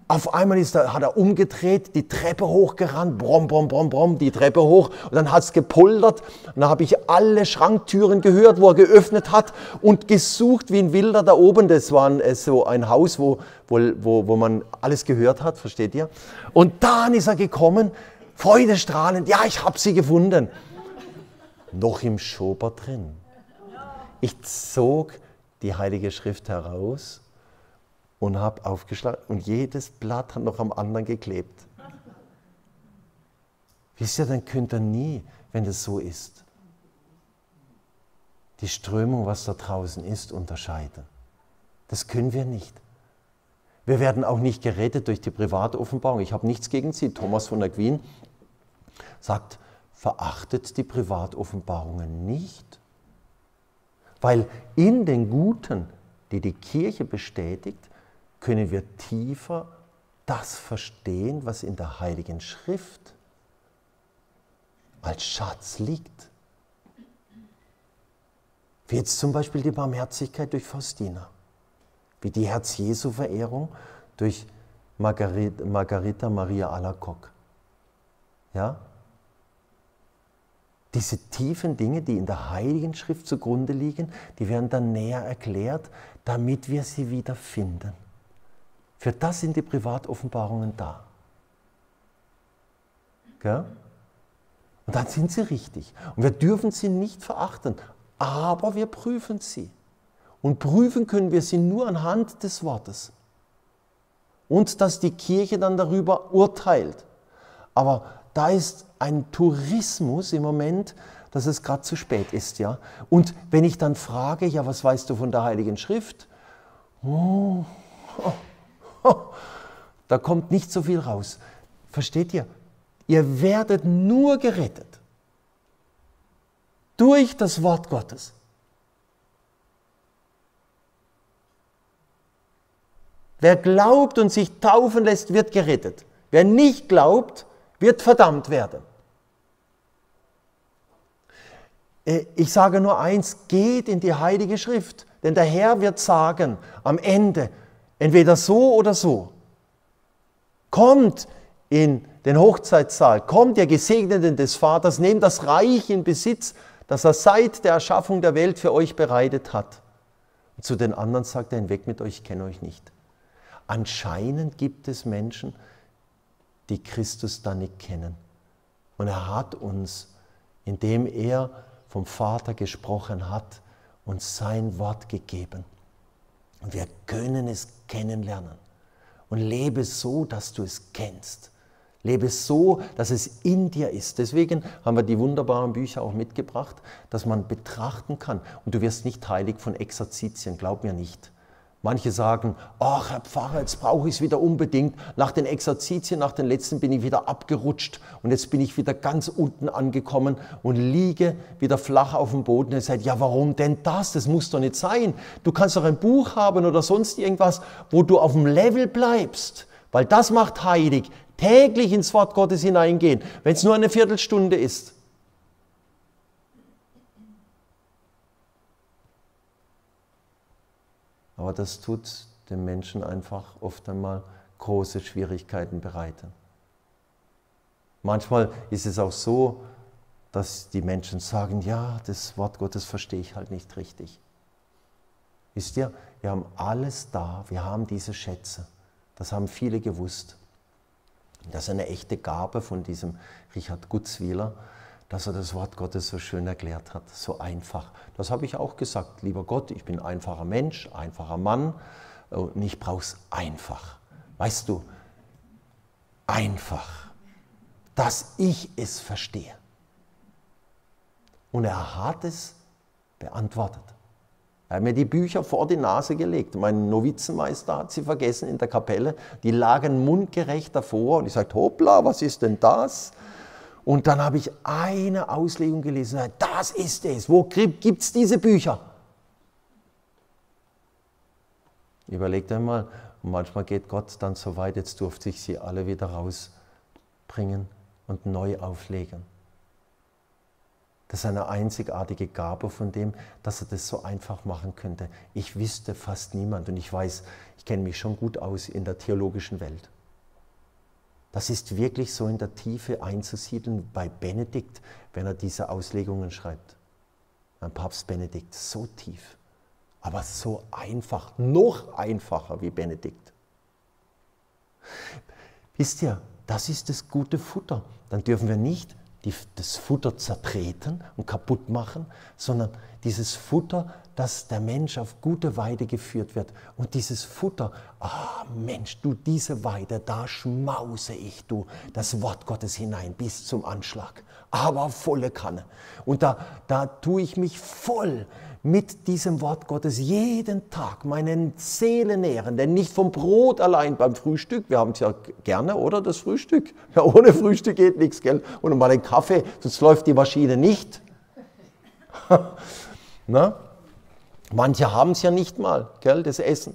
Auf einmal ist er, hat er umgedreht, die Treppe hochgerannt, brom, brom, brom, brom, die Treppe hoch und dann hat es gepoltert und dann habe ich alle Schranktüren gehört, wo er geöffnet hat und gesucht wie ein Wilder da oben. Das war ein, äh, so ein Haus, wo, wo, wo, wo man alles gehört hat, versteht ihr? Und dann ist er gekommen, freudestrahlend, ja, ich habe sie gefunden. Noch im Schober drin. Ich zog die Heilige Schrift heraus und habe aufgeschlagen und jedes Blatt hat noch am anderen geklebt. Wisst ihr, dann könnt ihr nie, wenn das so ist, die Strömung, was da draußen ist, unterscheiden. Das können wir nicht. Wir werden auch nicht gerettet durch die private Offenbarung. Ich habe nichts gegen sie. Thomas von Aquin sagt, verachtet die Privatoffenbarungen nicht, weil in den Guten, die die Kirche bestätigt, können wir tiefer das verstehen, was in der Heiligen Schrift als Schatz liegt. Wie jetzt zum Beispiel die Barmherzigkeit durch Faustina, wie die Herz-Jesu-Verehrung durch Margarita, Maria Alacoque. Ja? Diese tiefen Dinge, die in der Heiligen Schrift zugrunde liegen, die werden dann näher erklärt, damit wir sie wieder finden. Für das sind die Privatoffenbarungen da. Gell? Und dann sind sie richtig. Und wir dürfen sie nicht verachten, aber wir prüfen sie. Und prüfen können wir sie nur anhand des Wortes. Und dass die Kirche dann darüber urteilt. Aber da ist ein Tourismus im Moment, dass es gerade zu spät ist. Ja? Und wenn ich dann frage, ja, was weißt du von der Heiligen Schrift? Oh, oh, oh, da kommt nicht so viel raus. Versteht ihr? Ihr werdet nur gerettet durch das Wort Gottes. Wer glaubt und sich taufen lässt, wird gerettet. Wer nicht glaubt, wird verdammt werden. Äh, ich sage nur eins, geht in die Heilige Schrift, denn der Herr wird sagen am Ende, entweder so oder so. Kommt in den Hochzeitssaal, kommt ihr Gesegneten des Vaters, nehmt das Reich in Besitz, das er seit der Erschaffung der Welt für euch bereitet hat. Und zu den anderen sagt er, hinweg mit euch, ich kenne euch nicht. Anscheinend gibt es Menschen, die Christus da nicht kennen. Und er hat uns, indem er vom Vater gesprochen hat, uns sein Wort gegeben. Und wir können es kennenlernen. Und lebe so, dass du es kennst. Lebe so, dass es in dir ist. Deswegen haben wir die wunderbaren Bücher auch mitgebracht, dass man betrachten kann. Und du wirst nicht heilig von Exerzitien, glaub mir nicht. Manche sagen, ach Herr Pfarrer, jetzt brauche ich es wieder unbedingt. Nach den Exerzitien, nach den letzten bin ich wieder abgerutscht und jetzt bin ich wieder ganz unten angekommen und liege wieder flach auf dem Boden. Und seid, ja warum denn das? Das muss doch nicht sein. Du kannst doch ein Buch haben oder sonst irgendwas, wo du auf dem Level bleibst, weil das macht heilig. Täglich ins Wort Gottes hineingehen, wenn es nur eine Viertelstunde ist. Aber das tut den Menschen einfach oft einmal große Schwierigkeiten bereiten. Manchmal ist es auch so, dass die Menschen sagen, ja, das Wort Gottes verstehe ich halt nicht richtig. Wisst ihr, wir haben alles da, wir haben diese Schätze. Das haben viele gewusst. Das ist eine echte Gabe von diesem Richard Gutzwieler, dass er das Wort Gottes so schön erklärt hat, so einfach. Das habe ich auch gesagt, lieber Gott, ich bin einfacher Mensch, einfacher Mann und ich brauche es einfach. Weißt du, einfach, dass ich es verstehe. Und er hat es beantwortet. Er hat mir die Bücher vor die Nase gelegt. Mein Novizenmeister hat sie vergessen in der Kapelle. Die lagen mundgerecht davor und ich sagte, hoppla, was ist denn das? Und dann habe ich eine Auslegung gelesen. Das ist es. Wo gibt es diese Bücher? Überlegt einmal, manchmal geht Gott dann so weit, jetzt durfte ich sie alle wieder rausbringen und neu auflegen. Das ist eine einzigartige Gabe von dem, dass er das so einfach machen könnte. Ich wüsste fast niemand und ich weiß, ich kenne mich schon gut aus in der theologischen Welt. Das ist wirklich so in der Tiefe einzusiedeln bei Benedikt, wenn er diese Auslegungen schreibt. Beim Papst Benedikt, so tief, aber so einfach, noch einfacher wie Benedikt. Wisst ihr, das ist das gute Futter. Dann dürfen wir nicht die, das Futter zertreten und kaputt machen, sondern dieses Futter, dass der Mensch auf gute Weide geführt wird. Und dieses Futter, ah Mensch, du, diese Weide, da schmause ich, du, das Wort Gottes hinein bis zum Anschlag. Aber volle Kanne. Und da, da tue ich mich voll mit diesem Wort Gottes jeden Tag meinen Seele nähren, denn nicht vom Brot allein beim Frühstück, wir haben es ja gerne, oder das Frühstück? Ja, ohne Frühstück geht nichts, gell? Und mal den Kaffee, sonst läuft die Maschine nicht. Na? Manche haben es ja nicht mal, gell, das Essen.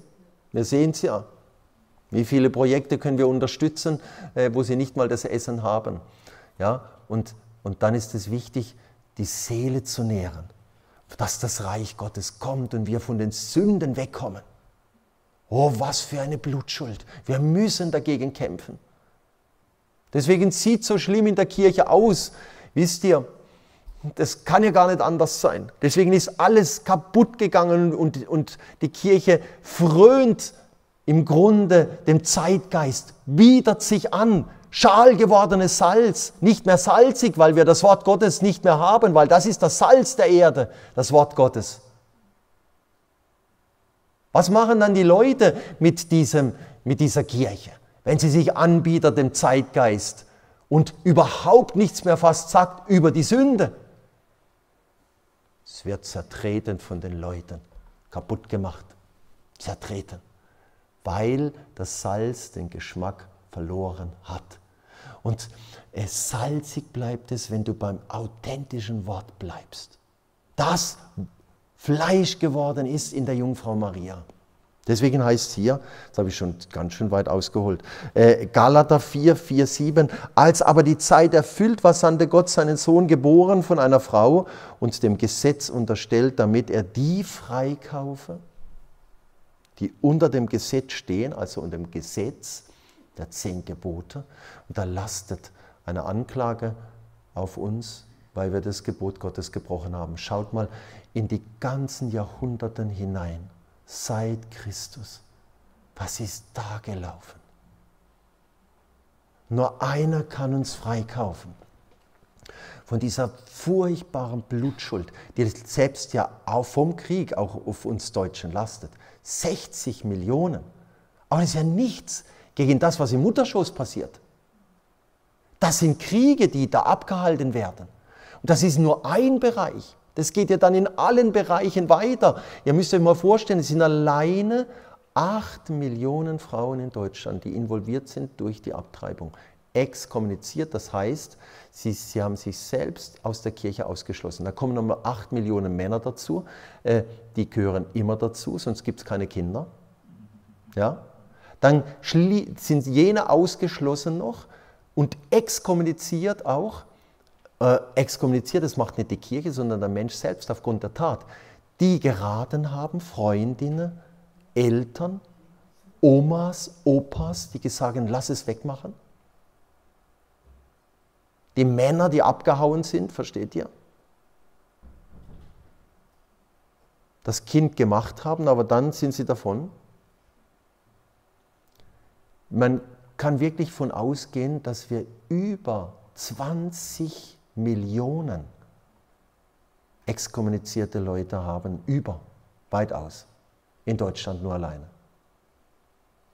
Wir sehen es ja. Wie viele Projekte können wir unterstützen, äh, wo sie nicht mal das Essen haben? Ja? Und, und dann ist es wichtig, die Seele zu nähren dass das Reich Gottes kommt und wir von den Sünden wegkommen. Oh, was für eine Blutschuld. Wir müssen dagegen kämpfen. Deswegen sieht so schlimm in der Kirche aus. Wisst ihr, das kann ja gar nicht anders sein. Deswegen ist alles kaputt gegangen und, und die Kirche frönt im Grunde dem Zeitgeist, bietet sich an, Schal gewordenes Salz, nicht mehr salzig, weil wir das Wort Gottes nicht mehr haben, weil das ist das Salz der Erde, das Wort Gottes. Was machen dann die Leute mit, diesem, mit dieser Kirche, wenn sie sich anbietet dem Zeitgeist und überhaupt nichts mehr fast sagt über die Sünde? Es wird zertreten von den Leuten, kaputt gemacht, zertreten, weil das Salz den Geschmack verloren hat. Und salzig bleibt es, wenn du beim authentischen Wort bleibst. Das Fleisch geworden ist in der Jungfrau Maria. Deswegen heißt es hier, das habe ich schon ganz schön weit ausgeholt, äh, Galater 4, 4, 7, als aber die Zeit erfüllt war, sandte Gott seinen Sohn geboren von einer Frau und dem Gesetz unterstellt, damit er die freikaufe, die unter dem Gesetz stehen, also unter dem Gesetz der zehn Gebote. Und da lastet eine Anklage auf uns, weil wir das Gebot Gottes gebrochen haben. Schaut mal in die ganzen Jahrhunderten hinein seit Christus. Was ist da gelaufen? Nur einer kann uns freikaufen von dieser furchtbaren Blutschuld, die selbst ja auch vom Krieg auch auf uns Deutschen lastet. 60 Millionen. Aber das ist ja nichts gegen das, was im Mutterschoß passiert. Das sind Kriege, die da abgehalten werden. Und das ist nur ein Bereich. Das geht ja dann in allen Bereichen weiter. Ihr müsst euch mal vorstellen, es sind alleine acht Millionen Frauen in Deutschland, die involviert sind durch die Abtreibung. Exkommuniziert, das heißt, sie, sie haben sich selbst aus der Kirche ausgeschlossen. Da kommen nochmal acht Millionen Männer dazu, äh, die gehören immer dazu, sonst gibt es keine Kinder. Ja? Dann sind jene ausgeschlossen noch und exkommuniziert auch äh, exkommuniziert, das macht nicht die Kirche, sondern der Mensch selbst aufgrund der Tat, die geraten haben, Freundinnen, Eltern, Omas, Opas, die gesagt haben, lass es wegmachen. Die Männer, die abgehauen sind, versteht ihr? Das Kind gemacht haben, aber dann sind sie davon. Man kann wirklich von ausgehen, dass wir über 20 Millionen exkommunizierte Leute haben, über, weitaus, in Deutschland nur alleine.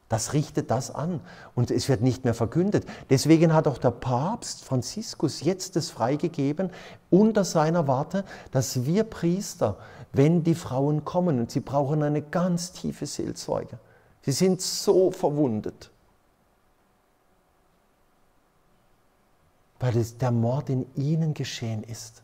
Das richtet das an und es wird nicht mehr verkündet. Deswegen hat auch der Papst Franziskus jetzt es freigegeben unter seiner Warte, dass wir Priester, wenn die Frauen kommen und sie brauchen eine ganz tiefe Seelsorge, sie sind so verwundet, weil es der Mord in ihnen geschehen ist.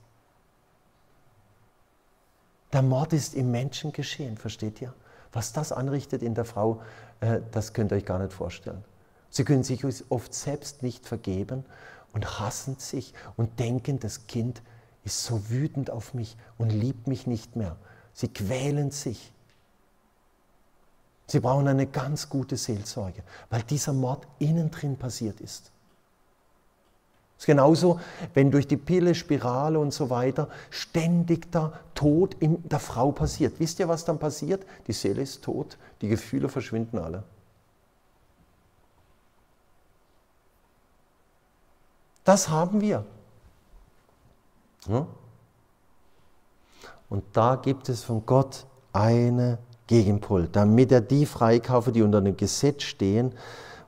Der Mord ist im Menschen geschehen, versteht ihr? Was das anrichtet in der Frau, äh, das könnt ihr euch gar nicht vorstellen. Sie können sich oft selbst nicht vergeben und hassen sich und denken, das Kind ist so wütend auf mich und liebt mich nicht mehr. Sie quälen sich. Sie brauchen eine ganz gute Seelsorge, weil dieser Mord innen drin passiert ist. Ist genauso, wenn durch die Pille, Spirale und so weiter ständig der Tod in der Frau passiert. Wisst ihr, was dann passiert? Die Seele ist tot, die Gefühle verschwinden alle. Das haben wir. Und da gibt es von Gott eine Gegenpol, damit er die freikaufe, die unter dem Gesetz stehen,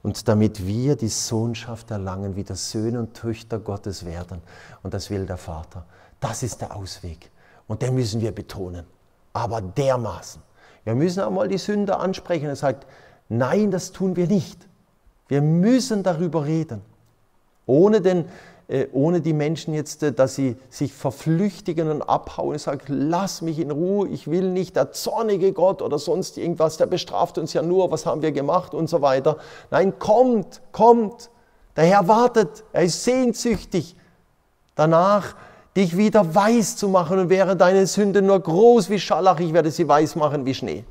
und damit wir die Sohnschaft erlangen, wieder Söhne und Töchter Gottes werden. Und das will der Vater. Das ist der Ausweg. Und den müssen wir betonen. Aber dermaßen. Wir müssen einmal die Sünde ansprechen. Er sagt, nein, das tun wir nicht. Wir müssen darüber reden. Ohne den ohne die Menschen jetzt, äh, dass sie sich verflüchtigen und abhauen und sagen, lass mich in Ruhe, ich will nicht der zornige Gott oder sonst irgendwas, der bestraft uns ja nur, was haben wir gemacht und so weiter. Nein, kommt, kommt. Der Herr wartet, er ist sehnsüchtig danach, dich wieder weiß zu machen und wäre deine Sünde nur groß wie Schallach, ich werde sie weiß machen wie Schnee.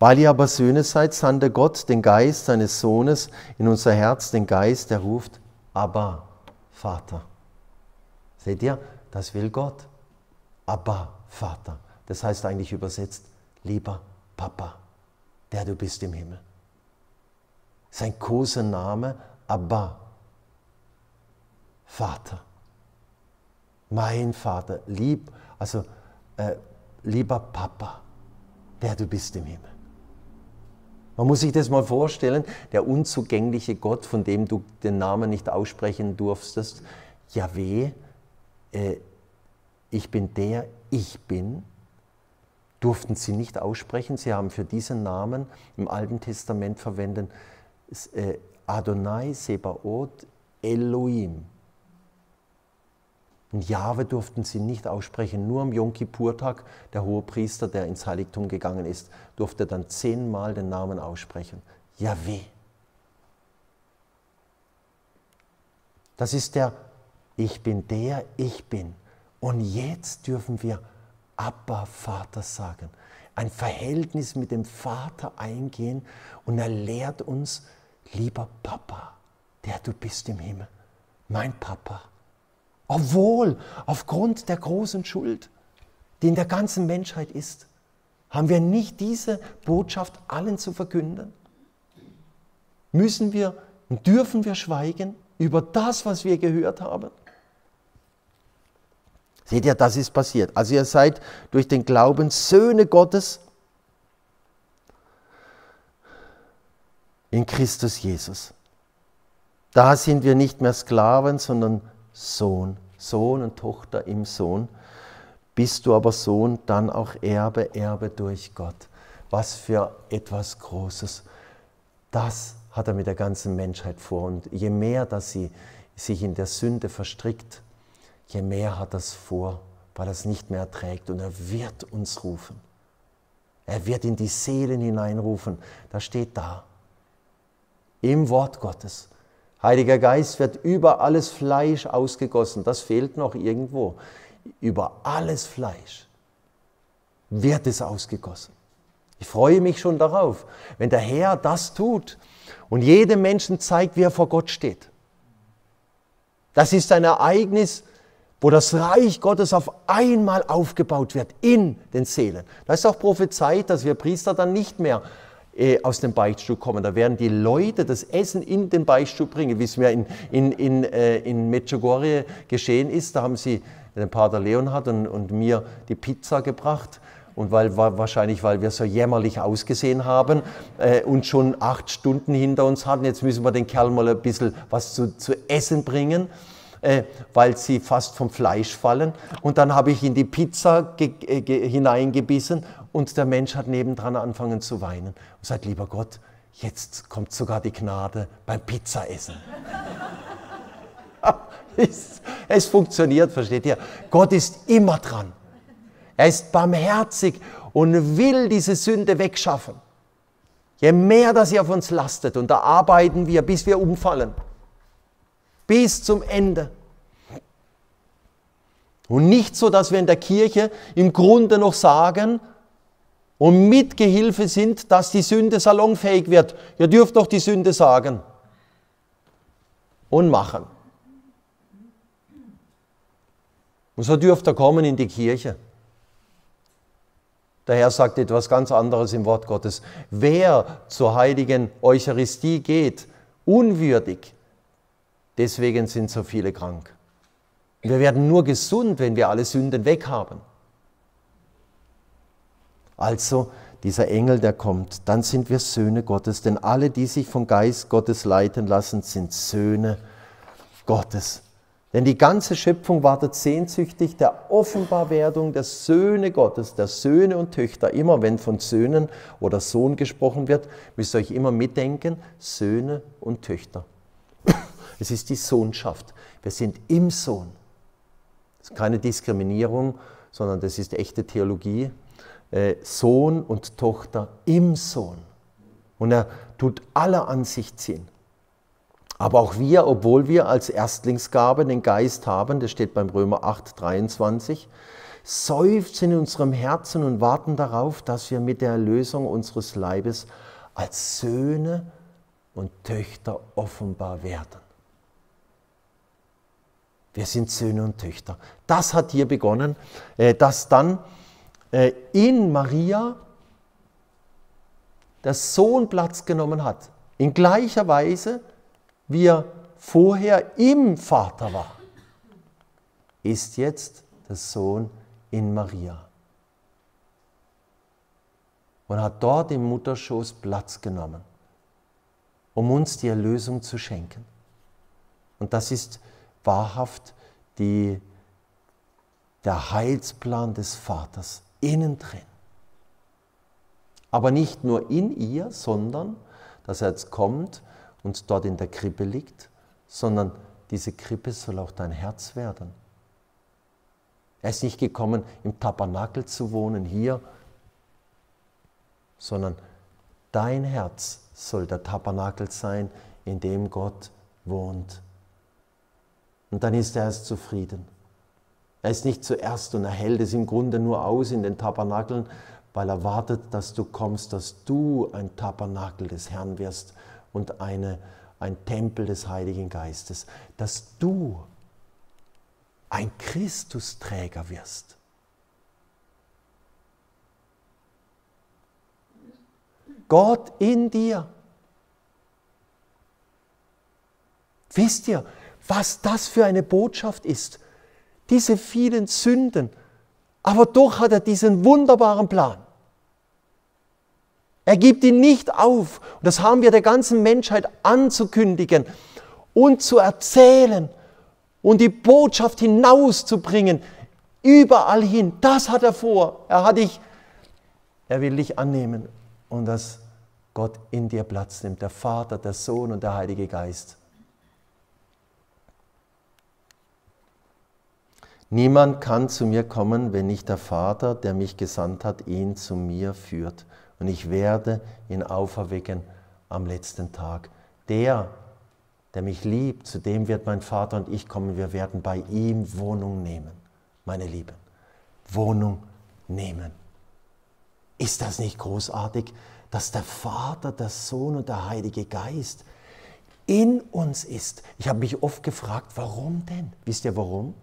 Weil ihr aber Söhne seid, sandte Gott den Geist seines Sohnes in unser Herz, den Geist, der ruft, aber Vater. Seht ihr, das will Gott. Aber Vater. Das heißt eigentlich übersetzt, lieber Papa. der du bist im Himmel. Sein Kosename Abba, Vater. Mein Vater, lieb, also äh, lieber Papa, der du bist im Himmel. Man muss sich das mal vorstellen, der unzugängliche Gott, von dem du den Namen nicht aussprechen durftest, Yahweh, äh, ich bin der, ich bin, durften sie nicht aussprechen. Sie haben für diesen Namen im Alten Testament verwendet äh, Adonai Sebaot Elohim. Und Jahwe durften sie nicht aussprechen. Nur am Yom Kippur-Tag, der hohe Priester, der ins Heiligtum gegangen ist, durfte dann zehnmal den Namen aussprechen. Yahweh. Das ist der Ich bin der, ich bin. Und jetzt dürfen wir Abba Vater sagen. Ein Verhältnis mit dem Vater eingehen und er lehrt uns, lieber Papa, der du bist im Himmel, mein Papa. Obwohl, aufgrund der großen Schuld, die in der ganzen Menschheit ist, haben wir nicht diese Botschaft allen zu verkünden? Müssen wir und dürfen wir schweigen über das, was wir gehört haben? Seht ihr, das ist passiert. Also ihr seid durch den Glauben Söhne Gottes in Christus Jesus. Da sind wir nicht mehr Sklaven, sondern Sohn, Sohn und Tochter im Sohn. Bist du aber Sohn, dann auch Erbe, Erbe durch Gott. Was für etwas Großes. Das hat er mit der ganzen Menschheit vor. Und je mehr, dass sie sich in der Sünde verstrickt, je mehr hat er es vor, weil er es nicht mehr erträgt. Und er wird uns rufen. Er wird in die Seelen hineinrufen. Da steht da, im Wort Gottes. Heiliger Geist wird über alles Fleisch ausgegossen. Das fehlt noch irgendwo. Über alles Fleisch wird es ausgegossen. Ich freue mich schon darauf, wenn der Herr das tut und jedem Menschen zeigt, wie er vor Gott steht. Das ist ein Ereignis, wo das Reich Gottes auf einmal aufgebaut wird in den Seelen. Da ist auch prophezeit, dass wir Priester dann nicht mehr aus dem Beichtstuhl kommen. Da werden die Leute das Essen in den Beichtstuhl bringen, wie es mir in, in, in, äh, in Medjugorje geschehen ist. Da haben sie den Pater Leonhard und, und mir die Pizza gebracht. Und weil, wahrscheinlich, weil wir so jämmerlich ausgesehen haben äh, und schon acht Stunden hinter uns hatten, jetzt müssen wir den Kerl mal ein bisschen was zu, zu essen bringen äh, weil sie fast vom Fleisch fallen. Und dann habe ich in die Pizza äh, hineingebissen und der Mensch hat nebendran angefangen zu weinen und sagt, lieber Gott, jetzt kommt sogar die Gnade beim Pizzaessen. es funktioniert, versteht ihr? Gott ist immer dran. Er ist barmherzig und will diese Sünde wegschaffen. Je mehr das sie auf uns lastet, und da arbeiten wir, bis wir umfallen bis zum Ende. Und nicht so, dass wir in der Kirche im Grunde noch sagen und Mitgehilfe sind, dass die Sünde salonfähig wird. Ihr dürft doch die Sünde sagen und machen. Und so dürft ihr kommen in die Kirche. Der Herr sagt etwas ganz anderes im Wort Gottes. Wer zur heiligen Eucharistie geht, unwürdig, Deswegen sind so viele krank. Wir werden nur gesund, wenn wir alle Sünden weghaben. Also dieser Engel, der kommt, dann sind wir Söhne Gottes, denn alle, die sich vom Geist Gottes leiten lassen, sind Söhne Gottes. Denn die ganze Schöpfung wartet sehnsüchtig der Offenbarwerdung der Söhne Gottes, der Söhne und Töchter. Immer wenn von Söhnen oder Sohn gesprochen wird, müsst ihr euch immer mitdenken, Söhne und Töchter. Es ist die Sohnschaft. Wir sind im Sohn. Das ist keine Diskriminierung, sondern das ist echte Theologie. Äh, Sohn und Tochter im Sohn. Und er tut alle an sich ziehen. Aber auch wir, obwohl wir als Erstlingsgabe den Geist haben, das steht beim Römer 8, 23, seufzen in unserem Herzen und warten darauf, dass wir mit der Erlösung unseres Leibes als Söhne und Töchter offenbar werden. Wir sind Söhne und Töchter. Das hat hier begonnen, äh, dass dann äh, in Maria der Sohn Platz genommen hat, in gleicher Weise, wie er vorher im Vater war, ist jetzt der Sohn in Maria und hat dort im Mutterschoß Platz genommen, um uns die Erlösung zu schenken. Und das ist wahrhaft die, der Heilsplan des Vaters innen drin. Aber nicht nur in ihr, sondern dass er jetzt kommt und dort in der Krippe liegt, sondern diese Krippe soll auch dein Herz werden. Er ist nicht gekommen, im Tabernakel zu wohnen, hier sondern dein Herz soll der Tabernakel sein, in dem Gott wohnt. Und dann ist er erst zufrieden. Er ist nicht zuerst und er hält es im Grunde nur aus in den Tabernakeln, weil er wartet, dass du kommst, dass du ein Tabernakel des Herrn wirst und eine, ein Tempel des Heiligen Geistes, dass du ein Christusträger wirst. Gott in dir. Wisst ihr, was das für eine Botschaft ist? Diese vielen Sünden. Aber doch hat er diesen wunderbaren Plan. Er gibt ihn nicht auf. Und das haben wir der ganzen Menschheit anzukündigen und zu erzählen und die Botschaft hinauszubringen, überall hin. Das hat er vor. Er hat dich, er will dich annehmen und dass Gott in dir Platz nimmt, der Vater, der Sohn und der Heilige Geist. Niemand kann zu mir kommen, wenn nicht der Vater, der mich gesandt hat, ihn zu mir führt. Und ich werde ihn auferwecken am letzten Tag. Der, der mich liebt, zu dem wird mein Vater und ich kommen. Wir werden bei ihm Wohnung nehmen, meine Lieben. Wohnung nehmen. Ist das nicht großartig, dass der Vater, der Sohn und der Heilige Geist in uns ist? Ich habe mich oft gefragt, warum denn? Wisst ihr warum?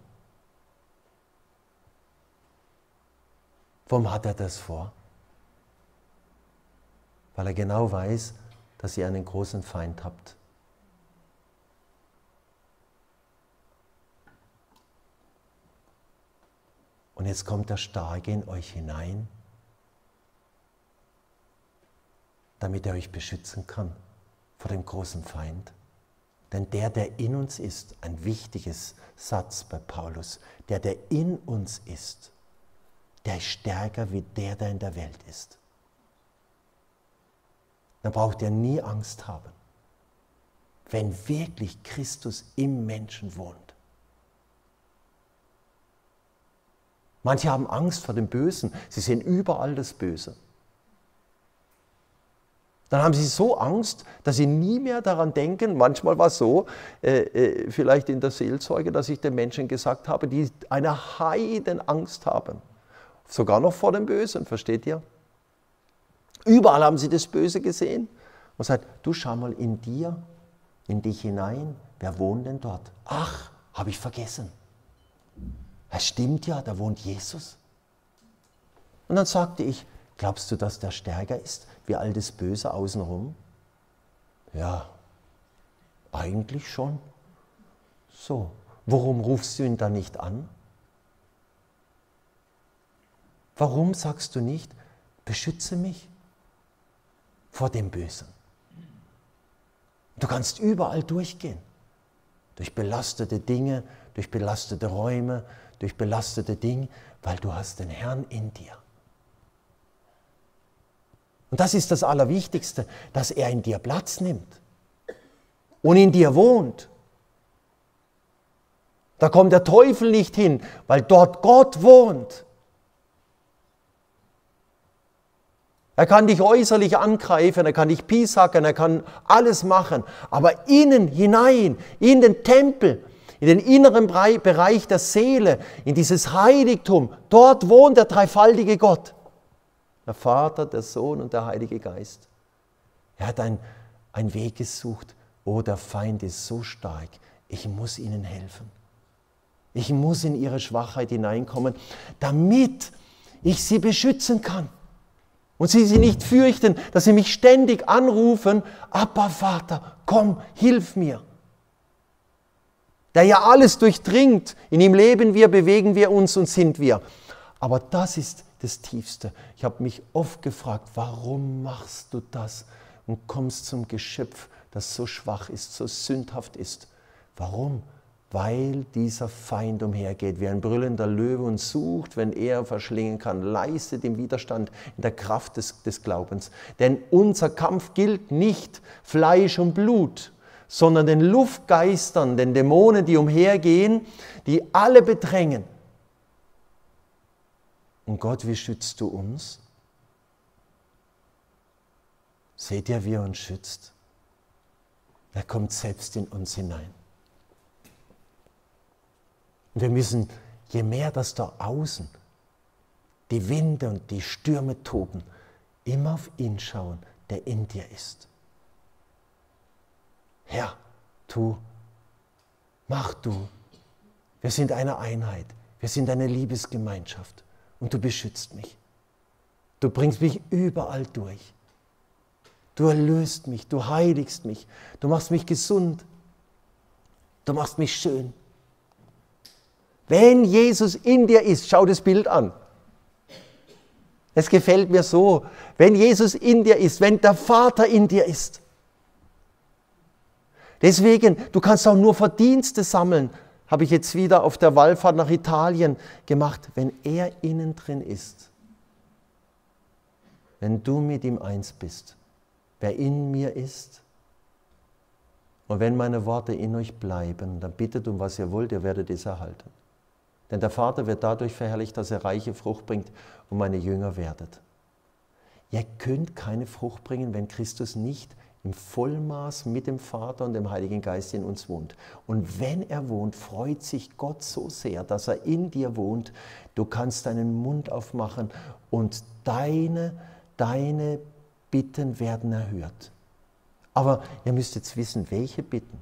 Warum hat er das vor? Weil er genau weiß, dass ihr einen großen Feind habt. Und jetzt kommt der Starke in euch hinein damit er euch beschützen kann vor dem großen Feind. Denn der, der in uns ist, ein wichtiges Satz bei Paulus, der, der in uns ist, der ist stärker wie der, der in der Welt ist. Dann braucht ihr nie Angst haben, wenn wirklich Christus im Menschen wohnt. Manche haben Angst vor dem Bösen, sie sehen überall das Böse. Dann haben sie so Angst, dass sie nie mehr daran denken. Manchmal war es so, äh, äh, vielleicht in der Seelsorge, dass ich den Menschen gesagt habe, die eine Heidenangst haben. Sogar noch vor dem Bösen, versteht ihr? Überall haben sie das Böse gesehen und sagt, du schau mal in dir, in dich hinein. Wer wohnt denn dort? Ach, habe ich vergessen. Es stimmt ja, da wohnt Jesus. Und dann sagte ich, glaubst du, dass der stärker ist? wie all das Böse außenrum? Ja, eigentlich schon. So, warum rufst du ihn dann nicht an? Warum sagst du nicht, beschütze mich vor dem Bösen? Du kannst überall durchgehen, durch belastete Dinge, durch belastete Räume, durch belastete Dinge, weil du hast den Herrn in dir. Und das ist das Allerwichtigste, dass er in dir Platz nimmt und in dir wohnt. Da kommt der Teufel nicht hin, weil dort Gott wohnt. Er kann dich äußerlich angreifen, er kann dich piesacken, er kann alles machen. Aber innen hinein, in den Tempel, in den inneren Bereich der Seele, in dieses Heiligtum, dort wohnt der dreifaltige Gott der Vater, der Sohn und der Heilige Geist. Er hat einen Weg gesucht, oh, der Feind ist so stark, ich muss ihnen helfen. Ich muss in ihre Schwachheit hineinkommen, damit ich sie beschützen kann. Und sie sie nicht fürchten, dass sie mich ständig anrufen, Abba Vater, komm, hilf mir. Der ja alles durchdringt. In ihm leben wir, bewegen wir uns und sind wir. Aber das ist das Tiefste. Ich habe mich oft gefragt, warum machst du das und kommst zum Geschöpf, das so schwach ist, so sündhaft ist? Warum? Weil dieser Feind umhergeht wie ein brüllender Löwe und sucht, wenn er verschlingen kann, leistet im Widerstand in der Kraft des, des Glaubens. Denn unser Kampf gilt nicht Fleisch und Blut, sondern den Luftgeistern, den Dämonen, die umhergehen, die alle bedrängen. Und Gott, wie schützt du uns? Seht ihr, wie er uns schützt? Er kommt selbst in uns hinein. Und wir müssen, je mehr das da außen, die Winde und die Stürme toben, immer auf ihn schauen, der in dir ist. Herr, tu, mach du. Wir sind eine Einheit. Wir sind eine Liebesgemeinschaft. Und du beschützt mich. Du bringst mich überall durch. Du erlöst mich, du heiligst mich, du machst mich gesund, du machst mich schön. Wenn Jesus in dir ist, schau das Bild an. Es gefällt mir so. Wenn Jesus in dir ist, wenn der Vater in dir ist. Deswegen, du kannst auch nur Verdienste sammeln, habe ich jetzt wieder auf der Wallfahrt nach Italien gemacht, wenn er innen drin ist. Wenn du mit ihm eins bist, wer in mir ist. Und wenn meine Worte in euch bleiben, dann bittet um was ihr wollt, ihr werdet es erhalten. Denn der Vater wird dadurch verherrlicht, dass er reiche Frucht bringt und meine Jünger werdet. Ihr könnt keine Frucht bringen, wenn Christus nicht im Vollmaß mit dem Vater und dem Heiligen Geist in uns wohnt. Und wenn er wohnt, freut sich Gott so sehr, dass er in dir wohnt. Du kannst deinen Mund aufmachen und deine, deine Bitten werden erhört. Aber ihr müsst jetzt wissen, welche Bitten,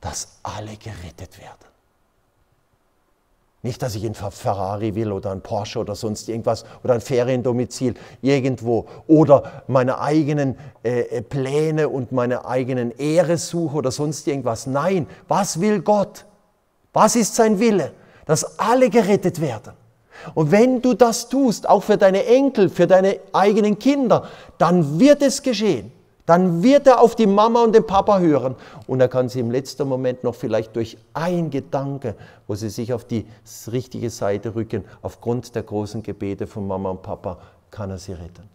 dass alle gerettet werden. Nicht, dass ich ein Ferrari will oder ein Porsche oder sonst irgendwas oder ein Feriendomizil irgendwo oder meine eigenen äh, äh, Pläne und meine eigenen Ehre suche oder sonst irgendwas. Nein, was will Gott? Was ist sein Wille? Dass alle gerettet werden. Und wenn du das tust, auch für deine Enkel, für deine eigenen Kinder, dann wird es geschehen dann wird er auf die Mama und den Papa hören und er kann sie im letzten Moment noch vielleicht durch ein Gedanke, wo sie sich auf die richtige Seite rücken, aufgrund der großen Gebete von Mama und Papa, kann er sie retten.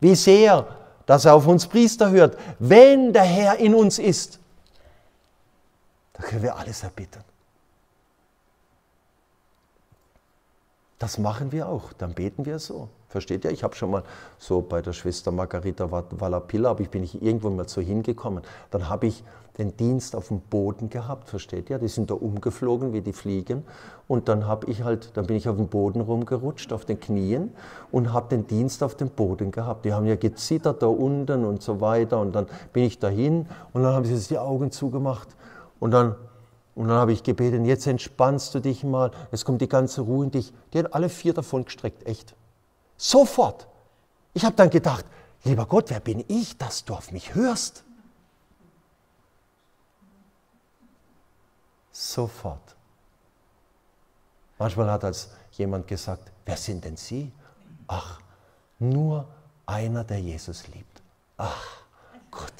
Wie sehr, dass er auf uns Priester hört, wenn der Herr in uns ist, da können wir alles erbitten. Das machen wir auch, dann beten wir so. Versteht ihr? Ich habe schon mal so bei der Schwester Margarita Wallapilla, aber ich bin nicht irgendwo mal so hingekommen. Dann habe ich den Dienst auf dem Boden gehabt, versteht ihr? Die sind da umgeflogen wie die Fliegen. Und dann habe ich halt, dann bin ich auf dem Boden rumgerutscht, auf den Knien und habe den Dienst auf dem Boden gehabt. Die haben ja gezittert da unten und so weiter. Und dann bin ich dahin und dann haben sie die Augen zugemacht. Und dann und dann habe ich gebetet, jetzt entspannst du dich mal, es kommt die ganze Ruhe in dich. Die hat alle vier davon gestreckt, echt. Sofort. Ich habe dann gedacht, lieber Gott, wer bin ich, dass du auf mich hörst? Sofort. Manchmal hat als jemand gesagt, wer sind denn Sie? Ach, nur einer, der Jesus liebt. Ach, gut.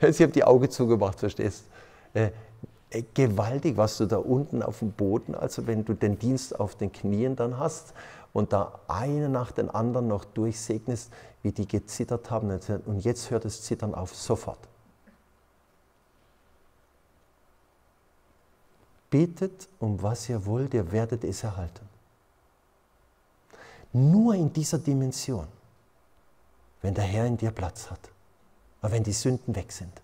Sie haben die Augen zugemacht, verstehst? Äh, gewaltig, was du da unten auf dem Boden, also wenn du den Dienst auf den Knien dann hast und da eine nach den anderen noch durchsegnest, wie die gezittert haben. Und jetzt hört das Zittern auf, sofort. Betet um was ihr wollt, ihr werdet es erhalten. Nur in dieser Dimension, wenn der Herr in dir Platz hat, aber wenn die Sünden weg sind.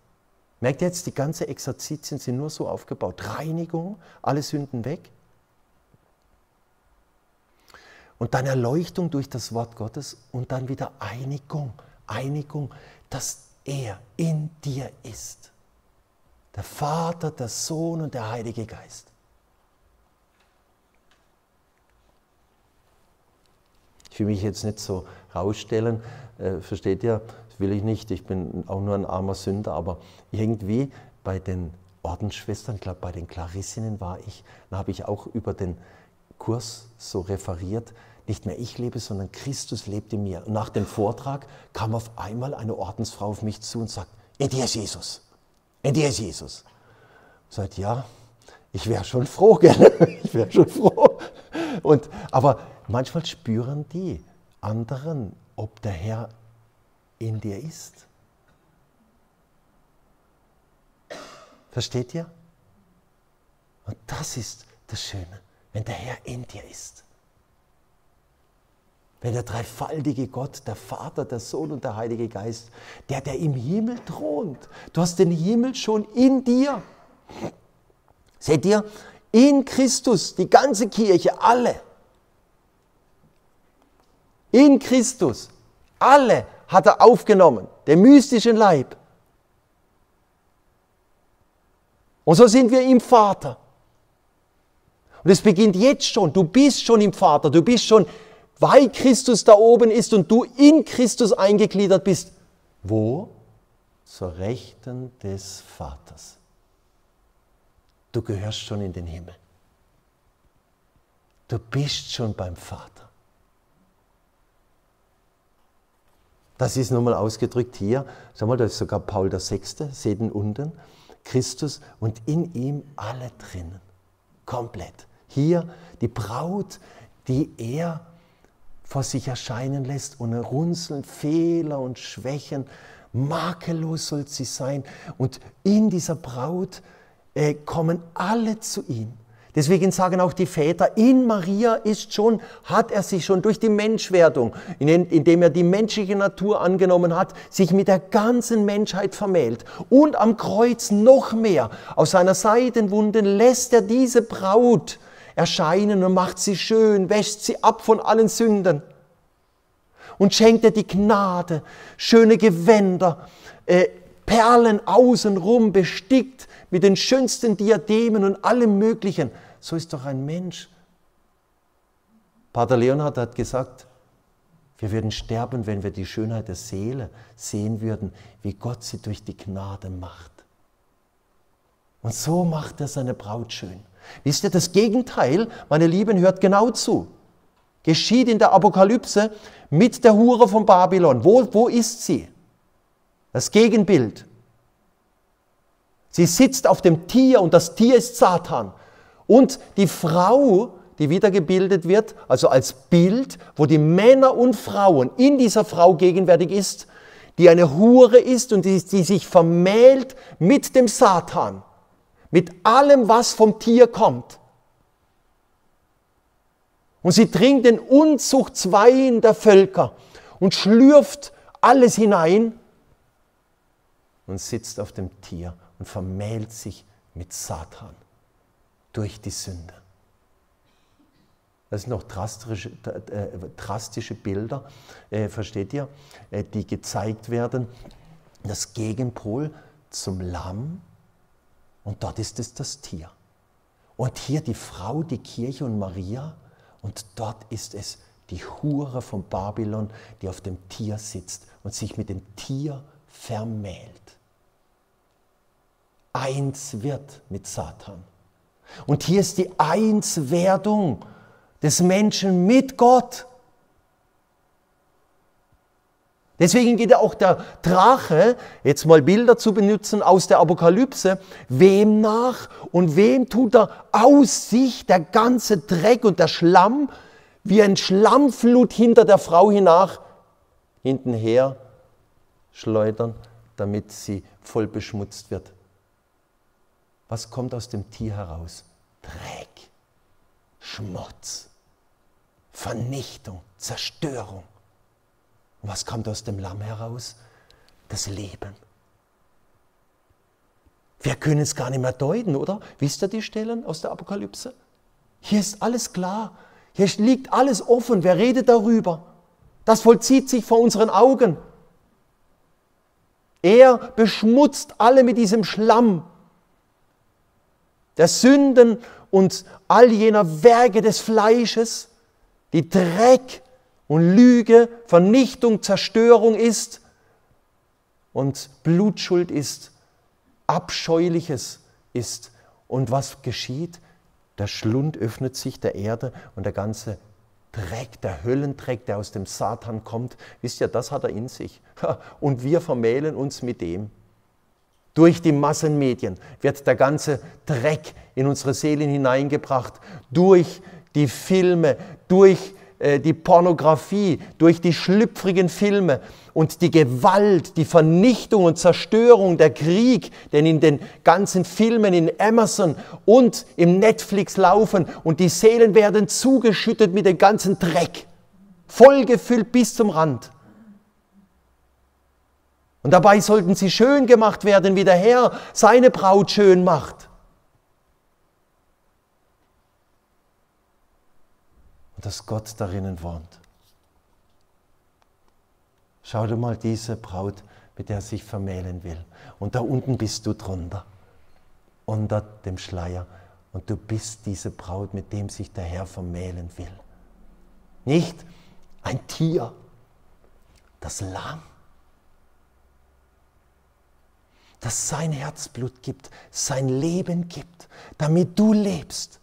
Merkt ihr jetzt, die ganze Exerzitien sind nur so aufgebaut. Reinigung, alle Sünden weg. Und dann Erleuchtung durch das Wort Gottes und dann wieder Einigung. Einigung, dass er in dir ist. Der Vater, der Sohn und der Heilige Geist. Ich will mich jetzt nicht so rausstellen, äh, versteht ihr? Will ich nicht. Ich bin auch nur ein armer Sünder, aber irgendwie bei den Ordensschwestern, ich glaube bei den Klarissinnen war ich, da habe ich auch über den Kurs so referiert, nicht mehr ich lebe, sondern Christus lebt in mir. Und nach dem Vortrag kam auf einmal eine Ordensfrau auf mich zu und sagt, in dir ist Jesus, in dir ist Jesus. Sagt, ja, ich wäre schon froh, gell? ich wäre schon froh. Und, aber manchmal spüren die anderen, ob der Herr in dir ist. Versteht ihr? Und das ist das Schöne, wenn der Herr in dir ist. Wenn der dreifaltige Gott, der Vater, der Sohn und der Heilige Geist, der, der im Himmel thront, du hast den Himmel schon in dir. Seht ihr, in Christus, die ganze Kirche, alle, in Christus, alle hat er aufgenommen, den mystischen Leib. Und so sind wir im Vater. Und es beginnt jetzt schon, du bist schon im Vater, du bist schon, weil Christus da oben ist und du in Christus eingegliedert bist. Wo? Zur Rechten des Vaters. Du gehörst schon in den Himmel. Du bist schon beim Vater. Das ist nochmal ausgedrückt hier. Schau mal, da ist sogar Paul VI., seht ihn unten. Christus und in ihm alle drinnen. Komplett. Hier die Braut, die er vor sich erscheinen lässt, ohne Runzeln, Fehler und Schwächen. Makellos soll sie sein. Und in dieser Braut äh, kommen alle zu ihm. Deswegen sagen auch die Väter, in Maria ist schon, hat er sich schon durch die Menschwerdung, indem er die menschliche Natur angenommen hat, sich mit der ganzen Menschheit vermählt. Und am Kreuz noch mehr. Aus seiner Seidenwunde lässt er diese Braut erscheinen und macht sie schön, wäscht sie ab von allen Sünden und schenkt ihr die Gnade, schöne Gewänder, äh, Perlen außenrum bestickt mit den schönsten Diademen und allem Möglichen. So ist doch ein Mensch. Pater Leonhard hat gesagt, wir würden sterben, wenn wir die Schönheit der Seele sehen würden, wie Gott sie durch die Gnade macht. Und so macht er seine Braut schön. Wisst ihr, das Gegenteil, meine Lieben, hört genau zu. Geschieht in der Apokalypse mit der Hure von Babylon. Wo, wo ist sie? Das Gegenbild. Sie sitzt auf dem Tier und das Tier ist Satan. Und die Frau, die wiedergebildet wird, also als Bild, wo die Männer und Frauen in dieser Frau gegenwärtig ist, die eine Hure ist und die, die sich vermählt mit dem Satan, mit allem, was vom Tier kommt. Und sie trinkt den Unzuchtswein der Völker und schlürft alles hinein und sitzt auf dem Tier und vermählt sich mit Satan durch die Sünde. Das sind noch drastische, äh, drastische Bilder, äh, versteht ihr, äh, die gezeigt werden. Das Gegenpol zum Lamm und dort ist es das Tier. Und hier die Frau, die Kirche und Maria und dort ist es die Hure von Babylon, die auf dem Tier sitzt und sich mit dem Tier vermählt. Eins wird mit Satan. Und hier ist die Einswerdung des Menschen mit Gott. Deswegen geht ja auch der Drache, jetzt mal Bilder zu benutzen aus der Apokalypse, wem nach und wem tut er aus sich der ganze Dreck und der Schlamm wie ein Schlammflut hinter der Frau hinach, hintenher schleudern, damit sie voll beschmutzt wird. Was kommt aus dem Tier heraus? Dreck, Schmutz, Vernichtung, Zerstörung. Und was kommt aus dem Lamm heraus? Das Leben. Wir können es gar nicht mehr deuten, oder? Wisst ihr die Stellen aus der Apokalypse? Hier ist alles klar. Hier liegt alles offen. Wer redet darüber? Das vollzieht sich vor unseren Augen. Er beschmutzt alle mit diesem Schlamm der Sünden und all jener Werke des Fleisches, die Dreck und Lüge, Vernichtung, Zerstörung ist und Blutschuld ist, Abscheuliches ist. Und was geschieht? Der Schlund öffnet sich der Erde und der ganze Dreck, der Höllendreck, der aus dem Satan kommt, wisst ihr, das hat er in sich. Und wir vermählen uns mit dem. Durch die Massenmedien wird der ganze Dreck in unsere Seelen hineingebracht. Durch die Filme, durch äh, die Pornografie, durch die schlüpfrigen Filme und die Gewalt, die Vernichtung und Zerstörung, der Krieg, den in den ganzen Filmen in Amazon und im Netflix laufen und die Seelen werden zugeschüttet mit dem ganzen Dreck, vollgefüllt bis zum Rand. Und dabei sollten sie schön gemacht werden, wie der Herr seine Braut schön macht. und dass Gott darinnen wohnt. Schau dir mal diese Braut, mit der er sich vermählen will. Und da unten bist du drunter, unter dem Schleier. Und du bist diese Braut, mit dem sich der Herr vermählen will. Nicht ein Tier, das Lamm, das sein Herzblut gibt, sein Leben gibt, damit du lebst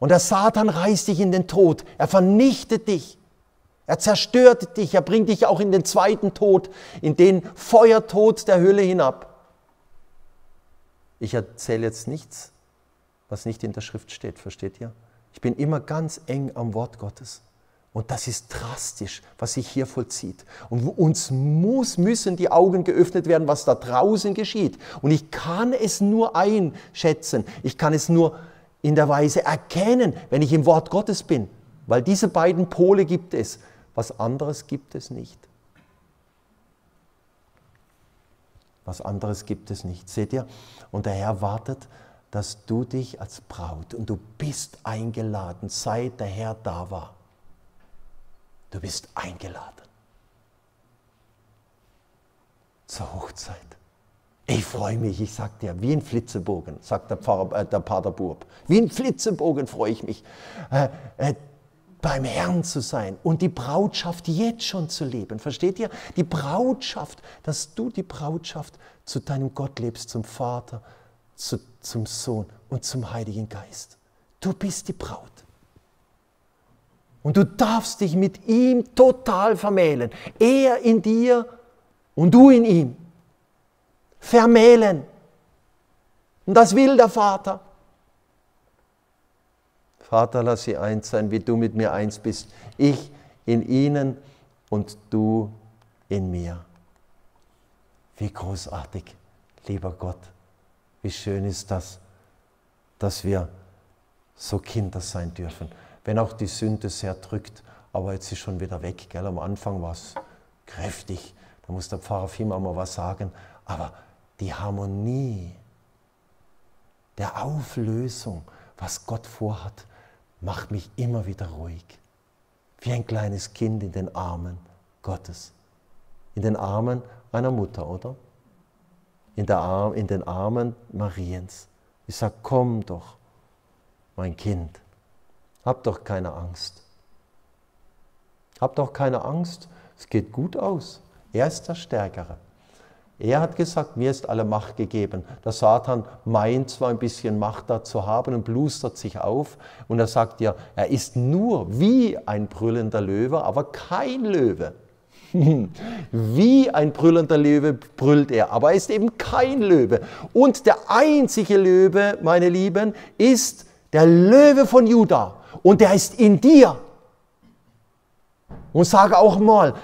und der Satan reißt dich in den Tod. Er vernichtet dich. Er zerstört dich. Er bringt dich auch in den zweiten Tod, in den Feuertod der Hölle hinab. Ich erzähle jetzt nichts, was nicht in der Schrift steht, versteht ihr? Ich bin immer ganz eng am Wort Gottes. Und das ist drastisch, was sich hier vollzieht. Und uns muss, müssen die Augen geöffnet werden, was da draußen geschieht. Und ich kann es nur einschätzen. Ich kann es nur in der Weise erkennen, wenn ich im Wort Gottes bin. Weil diese beiden Pole gibt es. Was anderes gibt es nicht. Was anderes gibt es nicht. Seht ihr? Und der Herr wartet, dass du dich als Braut und du bist eingeladen, seit der Herr da war. Du bist eingeladen zur Hochzeit. Ich freue mich, ich sag dir, wie ein Flitzebogen, sagt der, Pfarrer, äh, der Pater Burb. Wie ein Flitzebogen freue ich mich, äh, äh, beim Herrn zu sein und die Brautschaft jetzt schon zu leben. Versteht ihr? Die Brautschaft, dass du die Brautschaft zu deinem Gott lebst, zum Vater, zu, zum Sohn und zum Heiligen Geist. Du bist die Braut. Und du darfst dich mit ihm total vermählen. Er in dir und du in ihm vermählen. Und das will der Vater. Vater, lass sie eins sein, wie du mit mir eins bist. Ich in ihnen und du in mir. Wie großartig, lieber Gott. Wie schön ist das, dass wir so Kinder sein dürfen. Wenn auch die Sünde sehr drückt, aber jetzt ist schon wieder weg. Gell? Am Anfang war es kräftig. Da muss der Pfarrer vielmal mal was sagen. Aber die Harmonie der Auflösung, was Gott vorhat, macht mich immer wieder ruhig. Wie ein kleines Kind in den Armen Gottes. In den Armen einer Mutter, oder? In, der Arm, in den Armen Mariens. Ich sage, komm doch, mein Kind. Hab doch keine Angst. Hab doch keine Angst. Es geht gut aus. Er ist der Stärkere. Er hat gesagt, mir ist alle Macht gegeben. Der Satan meint zwar ein bisschen Macht da zu haben und blustert sich auf und er sagt ja, er ist nur wie ein brüllender Löwe, aber kein Löwe. wie ein brüllender Löwe brüllt er, aber er ist eben kein Löwe. Und der einzige Löwe, meine Lieben, ist der Löwe von Juda und der ist in dir. Und sage auch mal,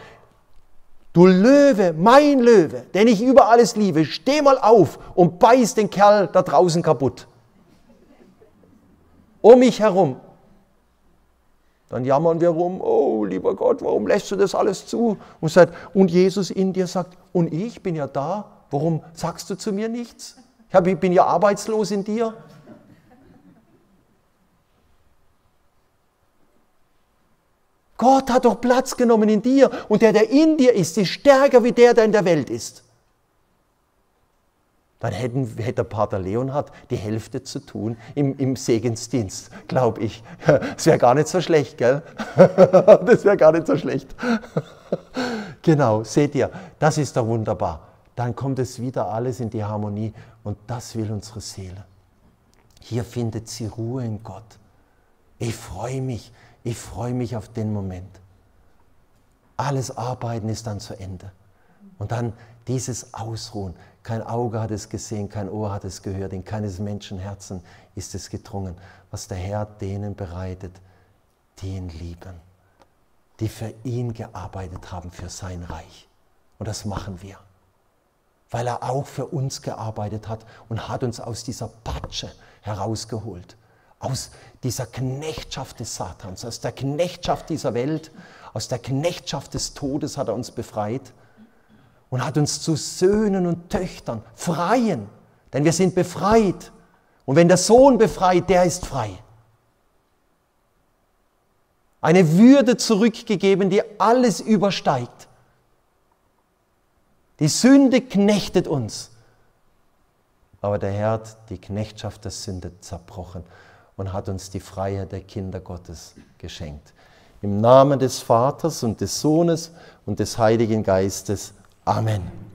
Du Löwe, mein Löwe, den ich über alles liebe, steh mal auf und beiß den Kerl da draußen kaputt. Um mich herum. Dann jammern wir rum, oh lieber Gott, warum lässt du das alles zu? Und, sagt, und Jesus in dir sagt, und ich bin ja da, warum sagst du zu mir nichts? Ich bin ja arbeitslos in dir. Gott hat doch Platz genommen in dir und der, der in dir ist, ist stärker wie der, der in der Welt ist. dann hätten, hätte Pater Leonhard die Hälfte zu tun im, im Segensdienst, glaube ich. Das wäre gar nicht so schlecht, gell? Das wäre gar nicht so schlecht. Genau, seht ihr, das ist doch wunderbar. Dann kommt es wieder alles in die Harmonie und das will unsere Seele. Hier findet sie Ruhe in Gott. Ich freue mich, ich freue mich auf den Moment. Alles Arbeiten ist dann zu Ende. Und dann dieses Ausruhen. Kein Auge hat es gesehen, kein Ohr hat es gehört, in keines Menschen Herzen ist es gedrungen, was der Herr denen bereitet, die ihn lieben, die für ihn gearbeitet haben, für sein Reich. Und das machen wir, weil er auch für uns gearbeitet hat und hat uns aus dieser Patsche herausgeholt, aus dieser Knechtschaft des Satans, aus der Knechtschaft dieser Welt, aus der Knechtschaft des Todes hat er uns befreit und hat uns zu Söhnen und Töchtern, Freien, denn wir sind befreit. Und wenn der Sohn befreit, der ist frei. Eine Würde zurückgegeben, die alles übersteigt. Die Sünde knechtet uns. Aber der Herr hat die Knechtschaft der Sünde zerbrochen und hat uns die Freiheit der Kinder Gottes geschenkt. Im Namen des Vaters und des Sohnes und des Heiligen Geistes. Amen.